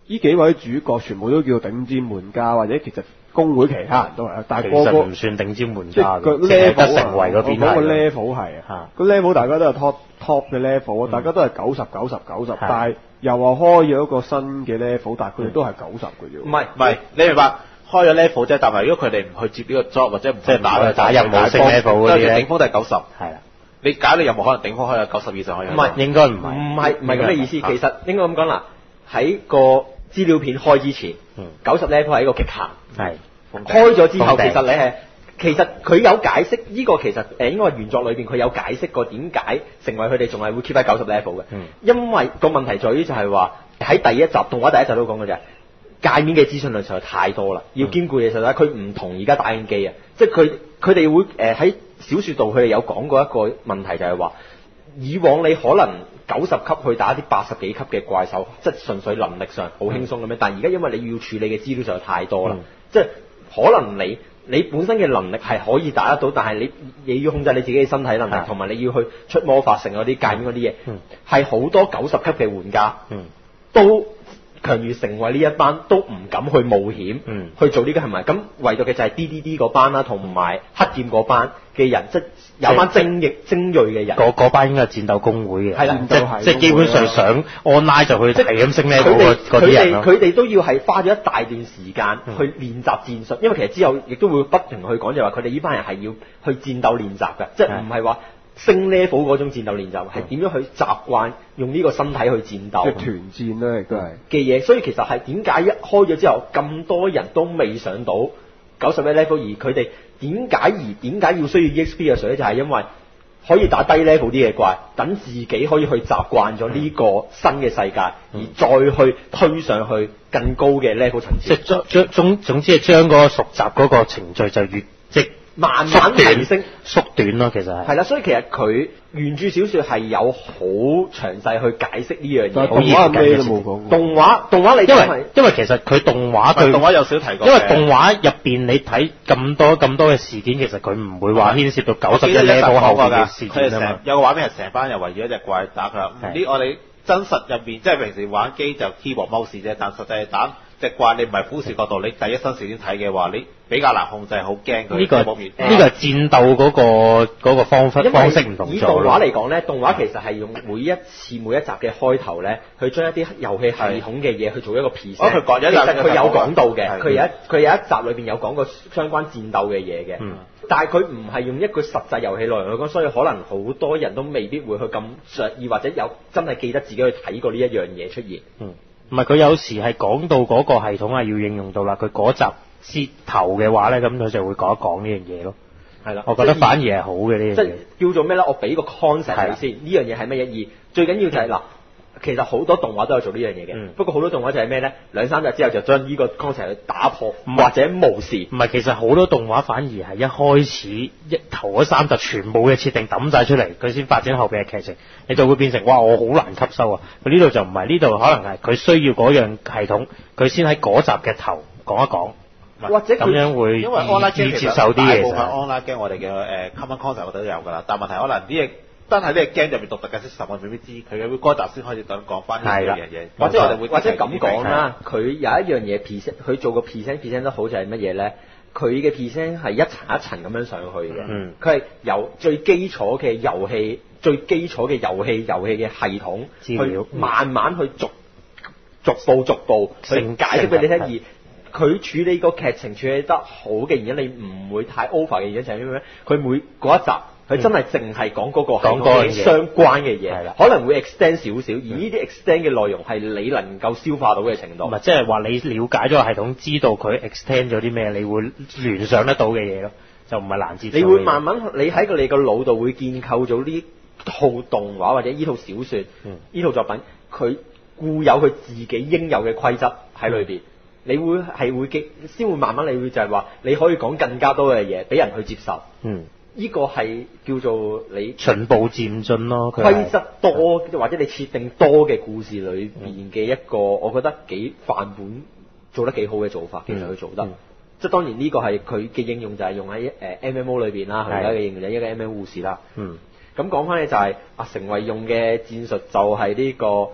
S4: 呢幾位主角全部都叫頂尖玩家，或者其實工会其他人都係，但
S2: 其
S4: 係個個
S2: 實唔算頂尖玩家嘅，
S4: 即係個
S2: 淨係
S4: level
S2: 得成為嗰邊
S4: 我講個 level 係啊
S2: 嚇，
S4: 個 level 大家都係 top top 嘅 level，大家都係九十九十九十，但係又話開咗一個新嘅 level，但係佢哋都係九十嘅啫。
S1: 唔係
S3: 唔係，你明白？開咗 level 啫，但係如果佢哋唔去接呢個 job 或者唔
S2: 即係打打任務升 level 嗰啲咧
S3: 頂峰都係九十。
S2: 係啦，
S3: 你搞你任務可能頂峰开到九十以上可以。
S1: 唔係
S2: 應該唔
S1: 唔
S2: 係，
S1: 唔係咁嘅意思，
S3: 啊
S1: 其實應該咁講啦。喺個資料片開之前
S2: 嗯，
S1: 九十 level 係一個極限。
S2: 係
S1: 開咗之後，其實你係其實佢有解釋呢、個其實誒應該係原作裏邊佢有解釋過點解成為佢哋仲係會 keep 喺九十 level 嘅。
S2: 嗯
S1: 因為個問題在於就係話喺第一集動畫第一集都講嘅就係界面嘅資訊量實在太多啦，要兼顧嘅實在佢唔同而家打印機啊，即係佢佢哋會誒喺、小説度佢哋有講過一個問題就係話。以往你可能九十級去打啲八十幾級嘅怪獸，即係純粹能力上好輕鬆咁樣。但係而家因為你要處理嘅資料實在太多啦，
S2: 嗯。
S1: 即係可能你你本身嘅能力係可以打得到，但係你你要控制你自己嘅身體能力，同埋你要去出魔法成嗰啲界面嗰啲嘢。
S2: 嗯，
S1: 係好、多九十級嘅玩家
S2: 嗯。
S1: 都強如成為呢一班都唔敢去冒險，
S2: 嗯
S1: 去做呢個行為。咁唯獨嘅就係 D.D.D 嗰班啦，同埋黑劍嗰班嘅人，即係有班精鋭精鋭嘅人。
S2: 嗰嗰班應該係戰鬥工會嘅，
S1: 係啦
S2: 即即基本上想 online 就去係咁升
S1: 哋
S2: 嗰嗰
S1: 佢哋
S2: 啲人。
S1: 佢哋都要係花咗一大段時間
S2: 嗯
S1: 去練習戰術，因為其實之後亦都會不停去講，就係話佢哋呢班人係要去戰鬥練習嘅，即係唔係話升 level 嗰種戰鬥練習，係點樣去習慣用呢個身體去戰
S4: 即係
S1: 鬥
S4: 團戰咧，亦都係。
S1: 嘅嘢。所以其實係點解一開咗之後咁多人都未上到九十一 level，而佢哋點解而點解要需要 EXP 嘅水咧？就係因為可以打低 level 啲嘅怪，等自己可以去習慣咗呢個新嘅世界，而再去推上去更高嘅 level 層次，
S2: 即係將將總總之係將嗰個熟習嗰個程序就越即
S1: 慢慢提升。
S2: 縮短咯，其實係
S1: 係啦，所以其實佢原著小説係有好詳細去解釋呢樣嘢。
S4: 動畫咩都冇講過。
S1: 動畫動畫你
S2: 因
S1: 因
S2: 為因為其實佢動畫佢
S3: 動畫有少提過
S2: 因為動畫入邊你睇咁多咁多嘅事件，其實佢唔會話牽涉到九十一
S3: 我記得一集
S2: level 後
S3: 講過㗎，
S2: 邊嘅事件啊嘛。
S3: 有個畫面係成班人圍住一隻怪打佢啦。呢我哋真實入面，即係平時玩機就 keyboard mouse 啫，但實際係打隻怪，你唔係俯視角度，你第一身視點睇嘅話，你比較難控制，好驚佢。
S2: 呢個
S3: 冇面
S2: 呢個係戰鬥嗰個嗰個方法
S1: 因
S2: 方式唔同咗
S1: 以動畫。嚟講咧，動畫其實係用每一次每一集嘅開頭咧，去將一啲遊戲系統嘅嘢去做一個 present。
S3: 哦佢講咗
S1: 佢有講到嘅，佢有一佢有一集裏邊有講過相關戰鬥嘅嘢嘅。
S2: 嗯
S1: 但係佢唔係用一個實際遊戲內容去講，所以可能好多人都未必會去咁着意，或者有真係記得自己去睇過呢一樣嘢出現。
S2: 嗯，唔係佢有時係講到嗰個系統係要應用到啦，佢嗰集接頭嘅話咧，咁佢就會講一講呢樣嘢咯。
S1: 係啦，
S2: 我覺得反而係好嘅呢
S1: 即係
S2: 樣嘢。
S1: 叫做咩咧？我俾個 concept 你先，呢樣嘢係乜嘢？而最緊要就係嗱，其實好多動畫都有做呢樣嘢嘅，
S2: 嗯
S1: 不過好多動畫就係咩呢？兩三日之後就將呢個 concept 去打破，或者無視。
S2: 唔係，其實好多動畫反而係一開始一頭嗰三集全部嘅設定抌晒出嚟，佢先發展後邊嘅劇情，你就會變成哇我好難吸收啊！佢呢度就唔係，呢度可能係佢需要嗰樣系統，佢先喺嗰集嘅頭講一講，
S1: 或者佢
S2: 咁樣會
S3: 因為 online
S2: 易
S3: game
S2: 易
S3: 其實
S2: 接受啲嘢。
S3: 大部分
S2: 其實
S3: online game 我哋嘅誒 common concept 我哋都有㗎啦，但問題可能啲嘢真係呢個 game 入面獨特嘅 system 我未必知，佢嘅會嗰集先開始等講翻呢樣嘢，
S1: 或者
S3: 我哋會
S1: 或者咁講
S3: 啦。
S1: 佢有一樣嘢 present，佢做個 present present 得好就係乜嘢咧？佢嘅 present 係一層一層咁樣上去嘅，
S2: 嗯
S1: 佢係由最基礎嘅遊戲、最基礎嘅遊戲、遊戲嘅系統，去慢慢去逐逐步逐步去
S2: 成
S1: 解釋俾你聽，而佢處理個劇情處理得好嘅原因，你唔會太 over 嘅原因就係咩咧？佢每嗰一集。佢真係淨係講嗰個系統
S2: 講嗰樣嘢
S1: 嘅相關嘅嘢，可能會 extend 少少，而呢啲 extend 嘅內容係你能夠消化到嘅程度
S2: 唔。係即係話你了解咗個系統，知道佢 extend 咗啲咩，你會聯想得到嘅嘢咯，就唔係難接受。
S1: 你會慢慢，你喺個你個腦度會建構咗呢套動畫或者呢套小説、呢、
S2: 嗯
S1: 套作品，佢固有佢自己應有嘅規則喺裏邊。你會係會激，先會慢慢你會就係話，你可以講更加多嘅嘢俾人去接受。
S2: 嗯
S1: 呢個係叫做你
S2: 循步漸進咯，
S1: 規則多或者你設定多嘅故事裏邊嘅一個，我覺得幾範本做得幾好嘅做法，其實佢做得。
S2: 嗯。
S1: 即係當然呢個係佢嘅應用就係用喺誒 MMO 裏邊啦，佢而家嘅應用就係一個 MMO 護士啦。
S2: 嗯。
S1: 咁講翻咧就係、阿，成為用嘅戰術就係呢、個，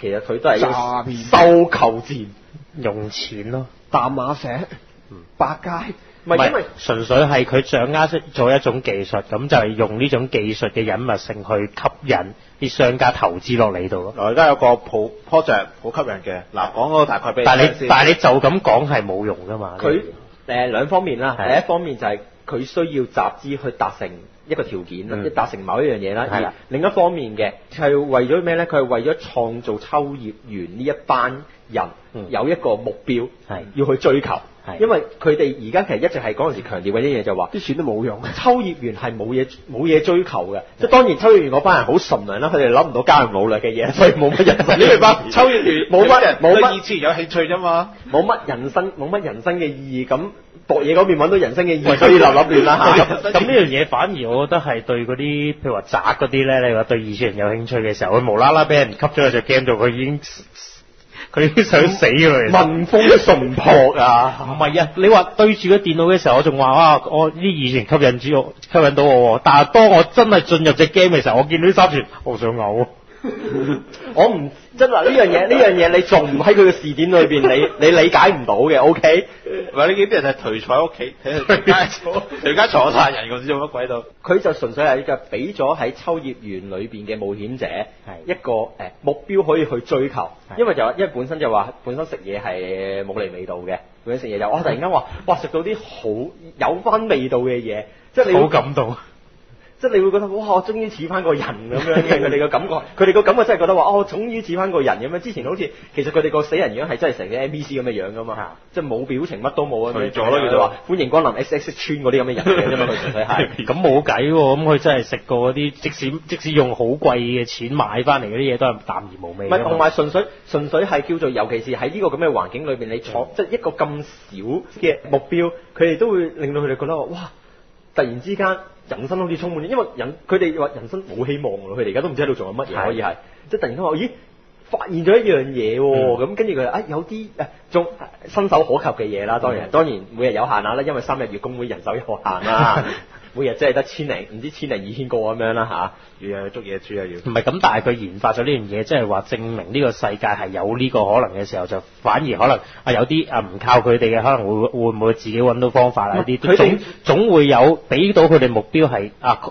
S1: 其實佢都係收購戰，
S2: 用錢咯。
S4: 淡馬石、百佳，
S1: 唔係因為
S2: 純粹係佢掌握咗一種技術，咁就係用呢種技術嘅隱密性去吸引啲商家投資落你度咯。
S3: 嗱，而家有個 pro project 好吸引嘅，嗱講嗰個大概俾
S2: 但係你但係你就咁講係冇用噶嘛？
S1: 佢誒兩方面啦，
S2: 係
S1: 第一方面就係佢需要集資去達成一個條件即係達成某一樣嘢啦。另一方面嘅係為咗咩咧？佢係為咗創造秋葉原呢一班人
S2: 嗯
S1: 有一個目標，
S2: 係
S1: 要去追求。
S2: 係
S1: 因為佢哋而家其實一直係嗰陣時強調嘅一嘢就話。
S4: 啲錢都冇用。
S1: 秋葉原係冇嘢冇嘢追求嘅，即係當然秋葉原嗰班人好純良啦，佢哋諗唔到加入努力嘅嘢，所以冇乜人生。
S3: 你明白？秋葉原
S1: 冇乜
S3: 人
S1: 冇乜
S3: 對二次元有興趣啫嘛。
S1: 冇乜人生冇乜人生嘅意義，咁博嘢嗰邊揾到人生嘅意義，所以立立亂啦嚇。
S2: 咁咁呢樣嘢反而我覺得係對嗰啲譬如話宅嗰啲咧，你話對二次元有興趣嘅時候，佢無啦啦俾人吸咗去隻 game 度，佢已經佢想死㗎啦。其實
S1: 民風淳樸啊！
S2: 唔係啊！你話對住個電腦嘅時候，我仲話啊，我呢以前吸引住我，吸引到我喎。但係當我真係進入只 game 嘅時候，我見到啲三全，我想嘔。
S1: 我唔真嗱呢樣嘢，呢樣嘢你仲唔喺佢嘅視點裏邊，你 你理解唔到嘅，OK？
S3: 唔係呢幾啲人係頹坐喺屋企，睇條街坐，條街坐晒人，知做乜鬼度。
S1: 佢就純粹係就俾咗喺秋葉原裏邊嘅冒險者一個誒、呃目標可以去追求，
S2: 係
S1: 因為就話因為本身就話本身食嘢係冇嚟味道嘅，本身食嘢就哇突然間話哇食到啲好有翻味道嘅嘢，即係你會
S2: 好感動。
S1: 即係你會覺得哇，我終於似翻個人咁樣嘅，佢哋個感覺，佢哋個感覺真係覺得話，哦，我終於似翻個人咁樣。之前好似其實佢哋個死人樣係真係成隻 NPC 咁嘅樣噶嘛，即係冇表情，乜都冇咁樣。
S3: 頹咗咯
S1: 佢哋話歡迎光臨 X X 村嗰啲咁嘅人嚟嘅啫嘛，佢純粹係。
S2: 咁冇計喎，咁佢真係食過嗰啲，即使即使用好貴嘅錢買翻嚟嗰啲嘢，都係淡而無味。
S1: 唔係，同埋純粹純粹係叫做，尤其是喺呢個咁嘅環境裏邊，你坐即係一個咁少嘅目標，佢哋都會令到佢哋覺得話，哇！突然之間人生好似充滿，因為人佢哋話人生冇希望咯，佢哋而家都唔知喺度做緊乜嘢，可以係即係突然間話，咦？發現咗一樣嘢喎，咁跟住佢啊有啲誒仲伸手可及嘅嘢啦，當然當然每日有限啦，因為三日月工會人手有限啦，每日即係得千零唔知千零二千個咁樣啦吓。
S3: 要去捉野豬啊要。
S2: 唔係咁，但係佢研發咗呢樣嘢，即係話證明呢個世界係有呢個可能嘅時候，就反而可能啊有啲啊唔靠佢哋嘅，可能會會唔會自己揾到方法啊？啲
S1: 佢哋
S2: 總總會有俾到佢哋目標係啊可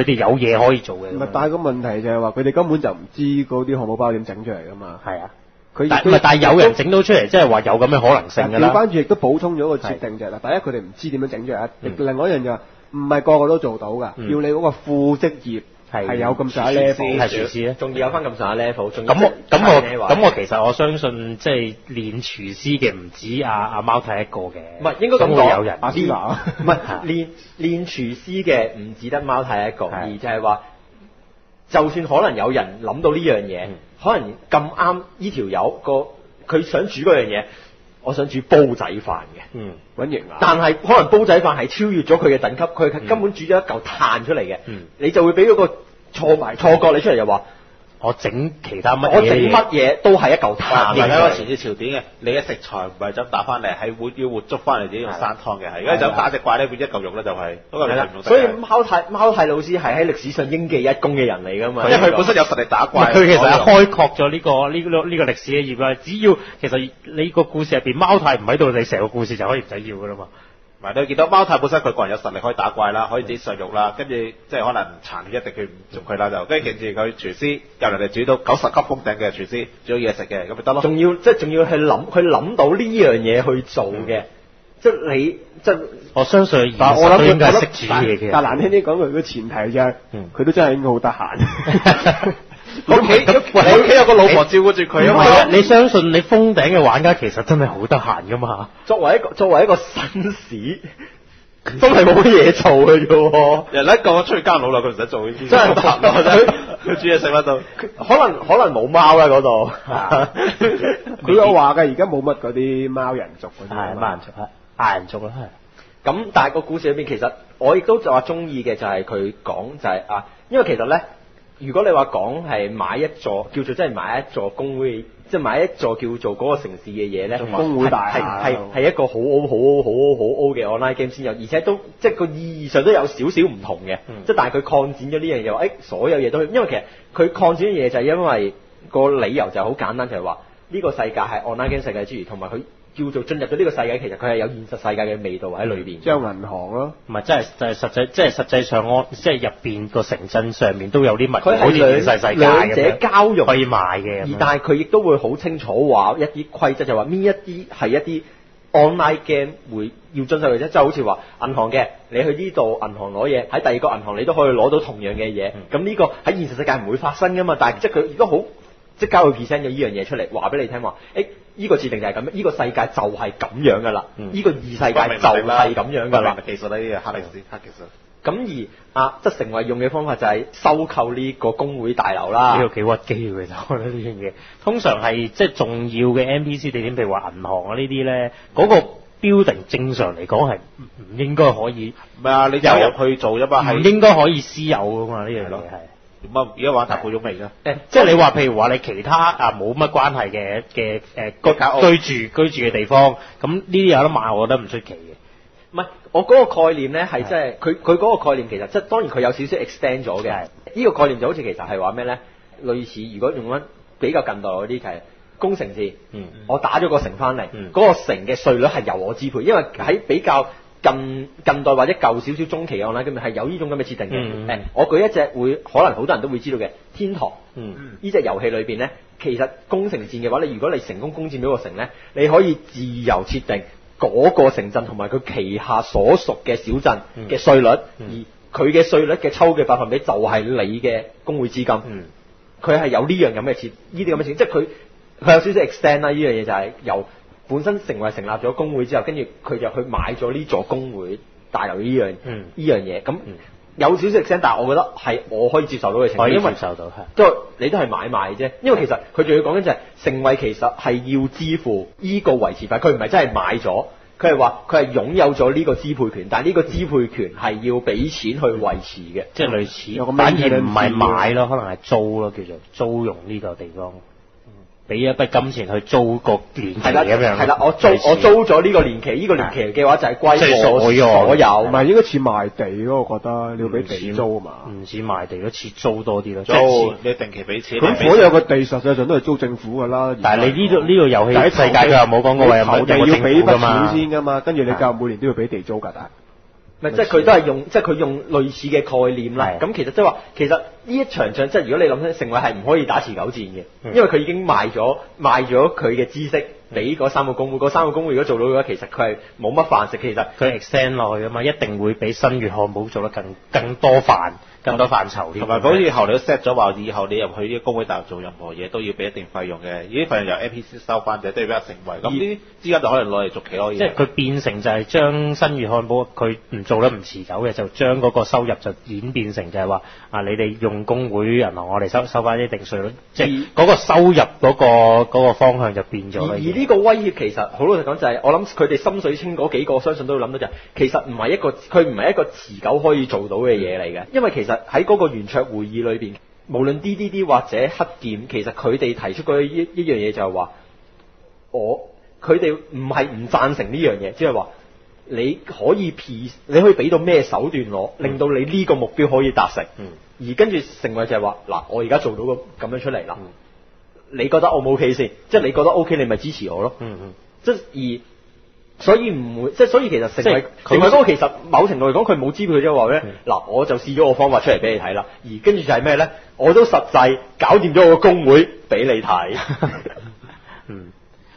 S2: 佢哋有嘢可以做嘅。
S4: 唔係，但係個問題就係話佢哋根本就唔知嗰啲漢堡包點整出嚟噶嘛。
S2: 係啊，
S4: 佢
S2: 但唔係但係有人整到出嚟，即係話有咁嘅可能性㗎
S4: 調
S2: 啦。
S4: 翻轉亦都補充咗個設定就係啦，第一佢哋唔知點樣整出嚟，亦另外一樣就係唔係個個都做到㗎，
S2: 嗯。
S4: 要你嗰個副職業
S2: 係
S4: 係。有咁上下 level，
S2: 係廚師咧。
S1: 仲要有翻咁上下 level，仲要
S2: 咁我咁我咁我其實我相信即係練廚師嘅唔止阿阿貓睇一個嘅，
S1: 唔係應該咁講，
S2: 有人。
S4: 阿斯娜
S1: 唔係練練廚師嘅唔止得貓睇一個，而就係話就算可能有人諗到呢樣嘢，
S2: 嗯。
S1: 可能咁啱呢條友個佢想煮嗰樣嘢，我想煮煲仔飯嘅。
S2: 嗯
S4: 揾型啊！
S1: 但係可能煲仔飯係超越咗佢嘅等級，佢係根本煮咗一嚿炭出嚟嘅，
S2: 嗯
S1: 你就會俾嗰個錯埋錯覺你出嚟又話，
S2: 我整其他乜嘢
S1: 我整乜嘢都係一嚿炭
S3: 唔係睇個
S1: 嘅。
S3: 前節潮點嘅，你嘅食材唔係就打翻嚟，係會要活捉翻嚟自己用生湯嘅，係。如果就打隻怪咧，變一嚿肉咧就係，嗰個
S1: 係啦
S3: 你唔用，得
S1: 所以
S3: 嘅
S1: 貓太貓太老師係喺歷史上應記一功嘅人嚟噶嘛，
S3: 因為佢本身有實力打怪，
S2: 佢其實係開確咗呢、個呢、個呢、個歷史嘅頁啊！只要其實你個故事入邊貓太唔喺度，你成個故事就可以唔使要噶啦嘛。
S3: 唔係你見到貓太本身佢個人有實力可以打怪啦，可以自己上肉啦，跟住即係可能殘血一定佢唔中佢啦就，跟住跟住佢廚師由人哋煮到九十級封頂嘅廚師煮到嘢食嘅，咁咪得咯。
S1: 仲要即係仲要去諗，去諗到呢樣嘢去做嘅，即係你即係
S2: 我相信現
S4: 但係我諗
S2: 實都應該係
S4: 佢
S2: 識煮嘢嘅。
S4: 但難聽啲講句，個前提就係
S2: 嗯
S4: 佢都真係應該好得閒。
S3: 屋企喂，屋企有個老婆照顧住佢啊嘛。
S2: 唔係啊你相信你封頂嘅玩家其實真係好得閒噶嘛？
S1: 作為一個作為一個紳士，真係冇乜嘢做嘅啫喎。
S3: 人一個出去加老啦，佢唔使做呢啲，
S1: 真係
S3: 得閒咯，真係佢煮嘢食啦都。
S1: 可能可能冇貓啦嗰度，
S4: 佢有話嘅，而家冇乜嗰啲貓人族嗰啲啊嘛。
S2: 係貓人族係嗌人族啦，係。
S1: 咁但係個故事裏邊其實我亦都就話中意嘅就係佢講就係、啊，因為其實咧，如果你話講係買一座叫做真係買一座工會，即係買一座叫做嗰個城市嘅嘢咧，
S4: 工會大
S1: 係
S4: 廈
S1: 係係一個好 O 好 O 好 O 好 O 嘅 online game 先有，而且都即係個意義上都有少少唔同嘅，
S2: 嗯。
S1: 即係但係佢擴展咗呢樣嘢話，誒、所有嘢都因為其實佢擴展嘅嘢就係因為個理由就係好簡單，就係話呢個世界係 online game 世界之餘，同埋佢叫做進入咗呢個世界，其實佢係有現實世界嘅味道喺裏邊。
S4: 即係銀行咯，
S2: 唔係，真係就係實際，即係實際上我即係入邊個城鎮上面都有啲物件，
S1: 佢
S2: 好似現
S1: 係
S2: 實世界
S1: 兩兩者交融
S2: 可以買嘅
S1: 而。但係佢亦都會好清楚話一啲規則，就話邊一啲係一啲 online game 會要遵守嘅啫，即係好似話銀行嘅，你去呢度銀行攞嘢，喺第二個銀行你都可以攞到同樣嘅嘢。咁呢、個喺現實世界唔會發生噶嘛，但係即係佢亦都好即係交佢 present 咗呢樣嘢出嚟，話俾你聽話，誒、呢、個設定就係咁樣，呢、個世界就係咁樣噶啦，呢、
S2: 嗯
S1: 個異世界就係咁樣噶啦。
S3: 技術呢啲嘢黑歷史黑技術。
S1: 咁而啊，即係成為用嘅方法就係收購呢個工會大樓啦。
S2: 呢個幾屈機嘅，我覺得呢樣嘢，通常係即係重要嘅 NPC 地點，譬如話銀行啊呢啲咧，嗰、個 building 正常嚟講係唔唔應該可以，
S3: 唔係啊，你走入去做啫嘛，
S2: 唔
S3: 係
S2: 應該可以私有噶嘛呢樣嘢
S3: 係。咁啊，而家玩大富翁未㗎？
S1: 誒
S2: 即係你話，譬如話你其他啊冇乜關係嘅嘅誒
S3: 間屋
S2: 居居住居住嘅地方，咁呢啲有得買，我覺得唔出奇嘅。
S1: 唔係，我嗰個概念咧係即係佢佢嗰個概念其實即係當然佢有少少 extend 咗嘅
S2: 係。
S1: 呢個概念就好似其實係話咩咧？類似如果用翻比較近代嗰啲就係工程字，
S2: 嗯
S1: 我打咗個城翻嚟，嗰、
S2: 嗯
S1: 個城嘅稅率係由我支配，因為喺比較近近代或者舊少少中期嘅 online 咁係有呢種咁嘅設定嘅。誒、我舉一隻會可能好多人都會知道嘅天堂。
S2: 嗯
S1: 呢隻遊戲裏邊咧，其實攻城戰嘅話，你如果你成功攻佔咗個城咧，你可以自由設定嗰個城鎮同埋佢旗下所屬嘅小鎮嘅稅率，
S2: 嗯
S1: 而佢嘅稅率嘅抽嘅百分比就係你嘅工會資金。
S2: 嗯
S1: 佢係有呢樣咁嘅設，呢啲咁嘅設，即係佢佢有少少 extend 啦。呢樣嘢就係由本身成為成立咗工會之後，跟住佢就去買咗呢座工會大樓呢樣呢
S2: 嗯
S1: 樣嘢，咁
S2: 嗯。
S1: 有少少 extend，但係我覺得係我可以接受到嘅情況，
S2: 可以
S1: 因為
S2: 接受到係。
S1: 都你都係買賣啫，因為其實佢仲要講緊就係成為其實係要支付依個維持費，佢唔係真係買咗，佢係話佢係擁有咗呢個支配權，但係呢個支配權係要俾錢去維持嘅。
S2: 即係類似，反而唔係買咯，可能係租咯，叫做租用呢個地方，俾一筆金錢去租個年期咁樣。
S1: 係啦，我租我租咗呢個年期，呢、個年期嘅話就係歸我
S2: 所有
S1: 所有
S4: 唔係應該似賣地咯，我覺得你要俾地租啊嘛。
S2: 唔似賣地咯，似租多啲咯，即
S3: 租。你定期俾錢。
S4: 咁所有個地實際上都係租政府㗎啦。
S2: 但係你呢度呢個遊戲
S4: 但係
S2: 世界佢又冇講過話有乜
S4: 投地
S2: 有個政
S4: 要俾筆
S2: 府㗎嘛
S4: 錢。先㗎嘛，跟住你夠每年都要俾地租㗎，但係
S1: 咪即係佢都係用，即係佢用類似嘅概念啦。咁其實即係話，其實呢一場仗，即係如果你諗起成為係唔可以打持久戰嘅，
S2: 嗯
S1: 因為佢已經賣咗賣咗佢嘅知識俾嗰三個公會，嗰三個公會如果做到嘅話，其實佢係冇乜飯食。其實
S2: 佢 extend 落去啊嘛，一定會比新月漢堡做得更更多飯、更多範疇添。
S3: 同埋好似後嚟都 set 咗話，以後你入去呢個工會大學做任何嘢都要俾一定費用嘅，呢啲費用由 APC 收翻就都要俾人成為，咁呢啲資金就可能攞嚟續期咯。
S2: 即係佢變成就係將新月漢堡佢唔做得唔持久嘅，就將嗰個收入就演變成就係話啊，你哋用工會銀行，我哋收收翻一定稅率，即係嗰個收入嗰、個嗰、個方向就變咗。
S1: 而而呢個威脅其實好老實講就係、我諗佢哋心水清嗰幾個，相信都會諗到就係、其實唔係一個佢唔係一個持久可以做到嘅嘢嚟嘅，因為其實喺嗰個圓桌會議裏邊，無論 DDD 或者黑劍，其實佢哋提出嗰一一樣嘢就係話，我佢哋唔係唔贊成呢樣嘢，即係話你可以 P，你可以俾到咩手段我，令到你呢個目標可以達成。
S2: 嗯
S1: 而跟住成為就係話，嗱，我而家做到個咁樣出嚟啦，你覺得 O 唔 OK 先？即係你覺得 OK，你咪支持我咯。
S2: 嗯嗯。
S1: 即係而所以唔會，即係所以其實成為成為嗰個其實某程度嚟講，佢冇支配咗話咧，嗱、我就試咗個方法出嚟俾你睇啦，而跟住就係咩咧？我都實際搞掂咗我個工會俾你睇。
S2: 嗯，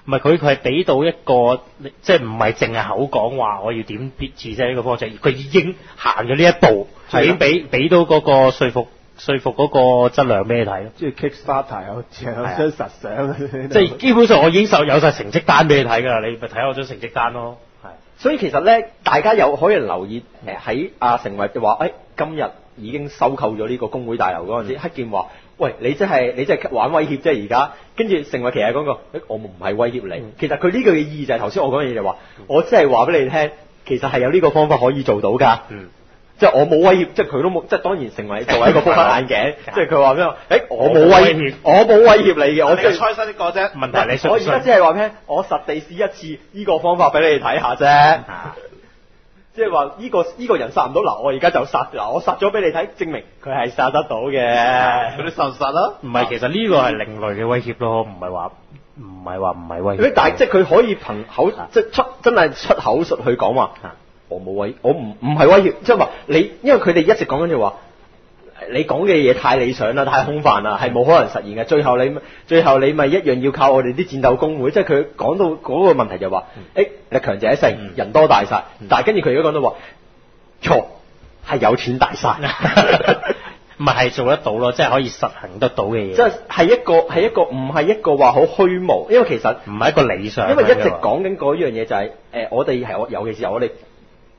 S2: 唔係佢佢係俾到一個，即係唔係淨係口講話我要點別字啫呢個 project，佢已經行咗呢一步，已經俾俾到嗰個說服說服嗰個質量俾你睇咯。
S4: 即係 Kickstarter 有有張實相，
S2: 即係基本上我已經受有晒成績單俾你睇㗎啦，你咪睇我張成績單咯。係。
S1: 所以其實咧，大家有可以留意誒喺阿成為話，誒、哎今日已經收購咗呢個工會大樓嗰陣時，黑劍話：喂，你真係你真係玩威脅啫！而家跟住成為其實講個，誒我唔係威脅你。其實佢呢句嘅意義就係頭先我講嘅嘢就話，我真係話俾你聽，其實係有呢個方法可以做到㗎。
S2: 嗯。
S1: 即係我冇威脅，即係佢都冇，即係當然成為作為一個福克眼鏡，即係佢話咩？誒我冇威
S2: 我冇威脅
S1: 我冇威脅你嘅，我
S3: 我
S1: 即係
S3: 哋猜新一個啫。
S2: 問題你信唔信
S1: 我而家只係話咩？我實地試一次呢個方法俾你哋睇下啫。
S2: 啊
S1: 即係話呢個呢、個人殺唔到，嗱我而家就殺，嗱我殺咗俾你睇，證明佢係殺得到嘅。
S3: 佢殺唔殺啦。
S2: 唔係，其實呢個係另類嘅威脅咯，唔係話唔係話唔係威脅。
S1: 但係即係佢可以憑口即係出真係出口術去講話
S2: 啊，
S1: 我冇威，我唔唔係威脅，即係話你，因為佢哋一直講緊就話。你講嘅嘢太理想啦，太空泛啦，係冇可能實現嘅。最後你最後你咪一樣要靠我哋啲戰鬥工會，即係佢講到嗰個問題就話，誒、力強者勝，
S2: 嗯
S1: 人多大殺。但係跟住佢而家講到話，錯係有錢大晒。
S2: 唔係係做得到咯，即係可以實行得到嘅嘢。
S1: 即係係一個係一個唔係一個話好虛無，因為其實
S2: 唔係一個理想。
S1: 因為一直講緊嗰樣嘢就係、誒、我哋係我尤其是我哋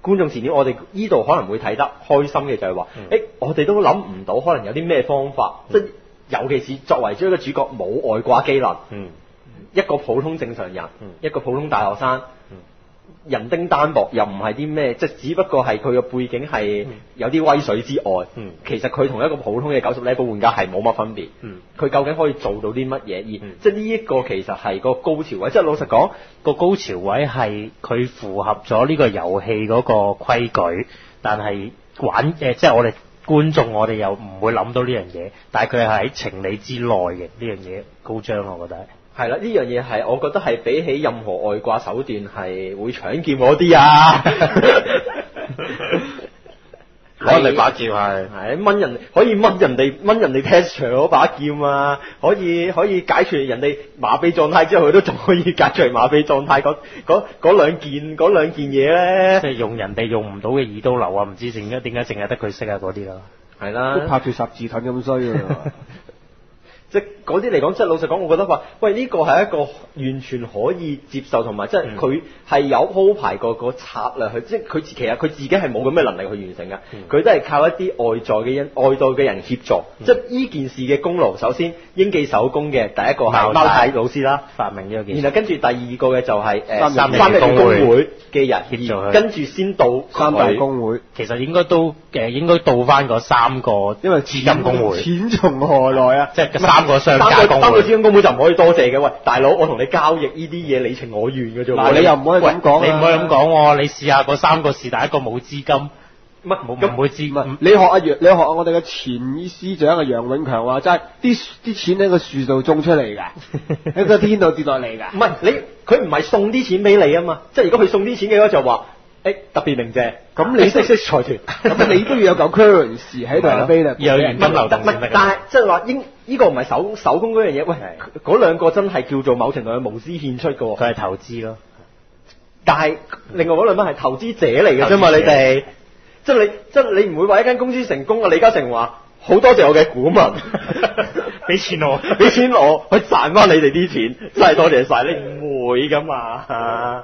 S1: 觀眾視點，我哋呢度可能會睇得開心嘅就係話，誒、
S2: 嗯
S1: 我哋都諗唔到可能有啲咩方法，即係尤其是作為咗一個主角冇外掛機能，
S2: 嗯。
S1: 一個普通正常人，
S2: 嗯。
S1: 一個普通大學生。
S2: 嗯
S1: 人丁單薄，又唔係啲咩，即係只不過係佢個背景係有啲威水之外，
S2: 嗯
S1: 其實佢同一個普通嘅九十 level 玩家係冇乜分別。
S2: 嗯
S1: 佢究竟可以做到啲乜嘢？而、
S2: 嗯
S1: 即係呢一個其實係個高潮位。即係老實講，
S2: 個高潮位係佢符合咗呢個遊戲嗰個規矩，但係玩誒、呃即係我哋觀眾，我哋又唔會諗到呢樣嘢，但係佢係喺情理之內嘅呢樣嘢高張，我覺得係。
S1: 係啦，呢樣嘢係我覺得係比起任何外掛手段係會搶劍嗰啲啊。
S3: 攞你把劍係。
S1: 係掹人，可以掹人哋掹人哋 test 場嗰把劍啊，可以可以解除人哋麻痹狀態之後，佢都仲可以解除麻痹狀態嗰嗰嗰兩件嗰兩件嘢咧
S2: 即。係用人哋用唔到嘅二刀流啊，唔知點解點解淨係得佢識啊嗰啲咯。
S1: 係
S4: 都
S1: 啦，
S4: 拍住十字盾咁衰啊。
S1: 即係嗰啲嚟講，即係老實講，我覺得話，喂呢個係一個完全可以接受同埋，即係
S2: 嗯。
S1: 佢係有鋪排過個策略去，即係佢自其實佢自己係冇咁嘅能力去完成嘅，
S2: 嗯。
S1: 佢都係靠一啲外在嘅人、外在嘅人協助。
S2: 嗯。
S1: 即係呢件事嘅功勞，首先英記手工嘅第一個係
S2: 貓
S1: 貓
S2: 太
S1: 太老師啦。
S2: 發明呢個。
S1: 然後跟住第二個嘅就係、誒
S4: 三
S1: 三人
S2: 工會。
S1: 嘅人，
S2: 協助佢。
S1: 跟住先到
S4: 三大
S1: 佢
S4: 工會，
S2: 其實應該都誒應該到翻嗰三個，
S4: 因為
S2: 資金工會，
S4: 錢從何來啊？
S2: 即係三個商
S1: 三
S2: 家工
S1: 個三個資
S2: 會。
S1: 金工會就唔可以多謝嘅。喂，大佬，我同你交易呢啲嘢你情我願嘅啫喎。
S4: 嗱，你又唔可以咁講啊。
S2: 你唔可以咁講喎，你試下嗰三個是但一個冇資金，
S1: 唔係
S2: 冇
S1: 咁
S2: 唔會知。
S4: 你學阿楊，你學我哋嘅前司長啊楊永強話齋，啲 啲錢喺個樹度種出嚟㗎，喺個天度跌落嚟㗎。
S1: 唔係你佢唔係送啲錢俾你啊嘛，即係如果佢送啲錢嘅話就話，誒、特別明謝，
S4: 咁你
S1: 識識財團，
S4: 咁你都要有嚿 currency 喺度
S2: 係咯
S4: available
S2: 有現金流動
S1: 唔
S2: 先得㗎
S1: 係但係即係話應呢個唔係手手工嗰樣嘢，喂，嗰兩個真係叫做某程度嘅無私獻出嘅喎。
S2: 佢係投資咯。
S1: 但係另外嗰兩蚊係投資者嚟嘅啫嘛，你哋。即係你即係你唔會話一間公司成功啊，李嘉誠話好多謝我嘅股民，
S2: 俾錢我。
S1: 俾錢我去賺翻你哋啲錢，真係多謝晒，你唔會噶嘛。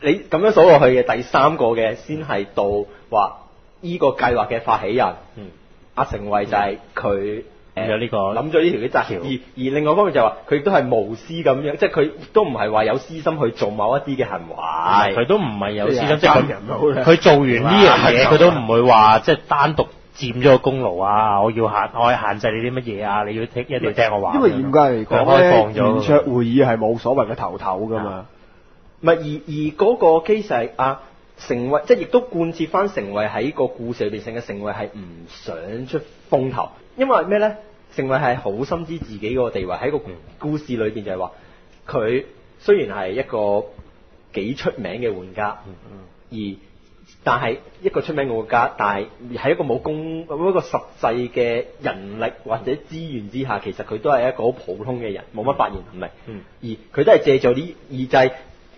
S1: 你咁樣數落去嘅第三個嘅，先係到話依個計劃嘅發起人，
S2: 嗯。
S1: 阿成慧就係佢誒
S2: 有呢個
S1: 諗咗呢條嘅
S2: 條
S1: 則，而而另外一方面就係話佢亦都係無私咁樣，即係佢都唔係話有私心去做某一啲嘅行為，
S2: 佢都唔係有私心，
S4: 係
S2: 即係佢佢做完呢樣嘢，佢都唔會話即係單獨佔咗個功勞啊！我要限，我係限制你啲乜嘢啊！你要聽，一定要聽我話。
S4: 因為嚴格嚟講
S2: 佢開放
S4: 咧，
S2: 咗
S4: 圓桌會議係冇所謂嘅頭頭噶嘛。
S1: 唔係而而嗰個 case 係啊，成為即係亦都貫徹翻成為喺個故事裏邊，成嘅成為係唔想出風頭，因為咩咧？成為係好深知自己嗰個地位喺個故事裏邊就係話，佢雖然係一個幾出名嘅玩家，而但係一個出名嘅玩家，但係喺一個冇公一個實際嘅人力或者資源之下，其實佢都係一個好普通嘅人，冇乜發言能力。
S2: 嗯
S1: 而佢都係借助啲，而就係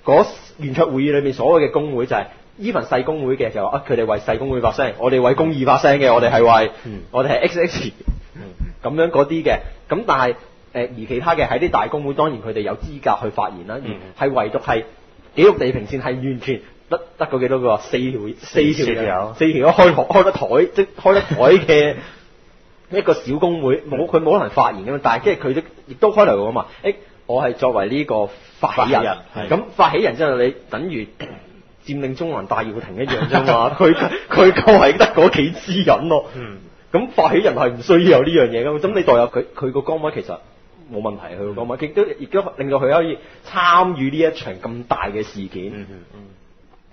S1: 嗰圓桌會議裏面所有嘅工會就係、呢份細工會嘅就話啊，佢哋為細工會發聲，我哋為公義發聲嘅，我哋係為、
S2: 嗯。
S1: 我哋係 X X 咁樣嗰啲嘅，咁但係誒、呃而其他嘅喺啲大工會，當然佢哋有資格去發言啦，係唯獨係紀錄地平線係完全得得嗰幾多個四條四條
S2: 四條。
S1: 人四條開台開得台即係開得台嘅一個小工會，冇佢冇可能發言噶嘛，但係即係佢都亦都開頭噶嘛，誒我係作為呢個發起人，咁發起人之後你等於。佔領中環大耀庭一樣啫嘛，佢佢夠係得嗰幾支人咯。
S2: 嗯
S1: 咁發起人係唔需要有呢樣嘢噶嘛，咁你代入佢佢個崗位其實冇問題，佢個崗位亦都亦都令到佢可以參與呢一場咁大嘅事件。
S2: 嗯嗯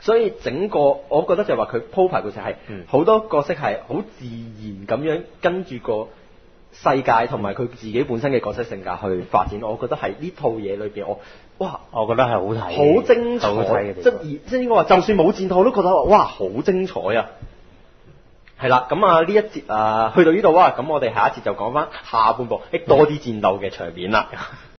S1: 所以整個我覺得就係話佢鋪排嘅就係
S2: 嗯
S1: 好多角色係好自然咁樣跟住個世界同埋佢自己本身嘅角色性格去發展。我覺得係呢套嘢裏邊，我哇
S2: 我覺得係好睇，
S1: 好精彩，
S2: 好睇嘅地方
S1: 即係而即係應該話，就算冇戰鬥我都覺得話哇好精彩啊！係啦，咁啊呢一節啊去到呢度啊，咁我哋下一節就講翻下半部，誒多啲戰鬥嘅場面啦。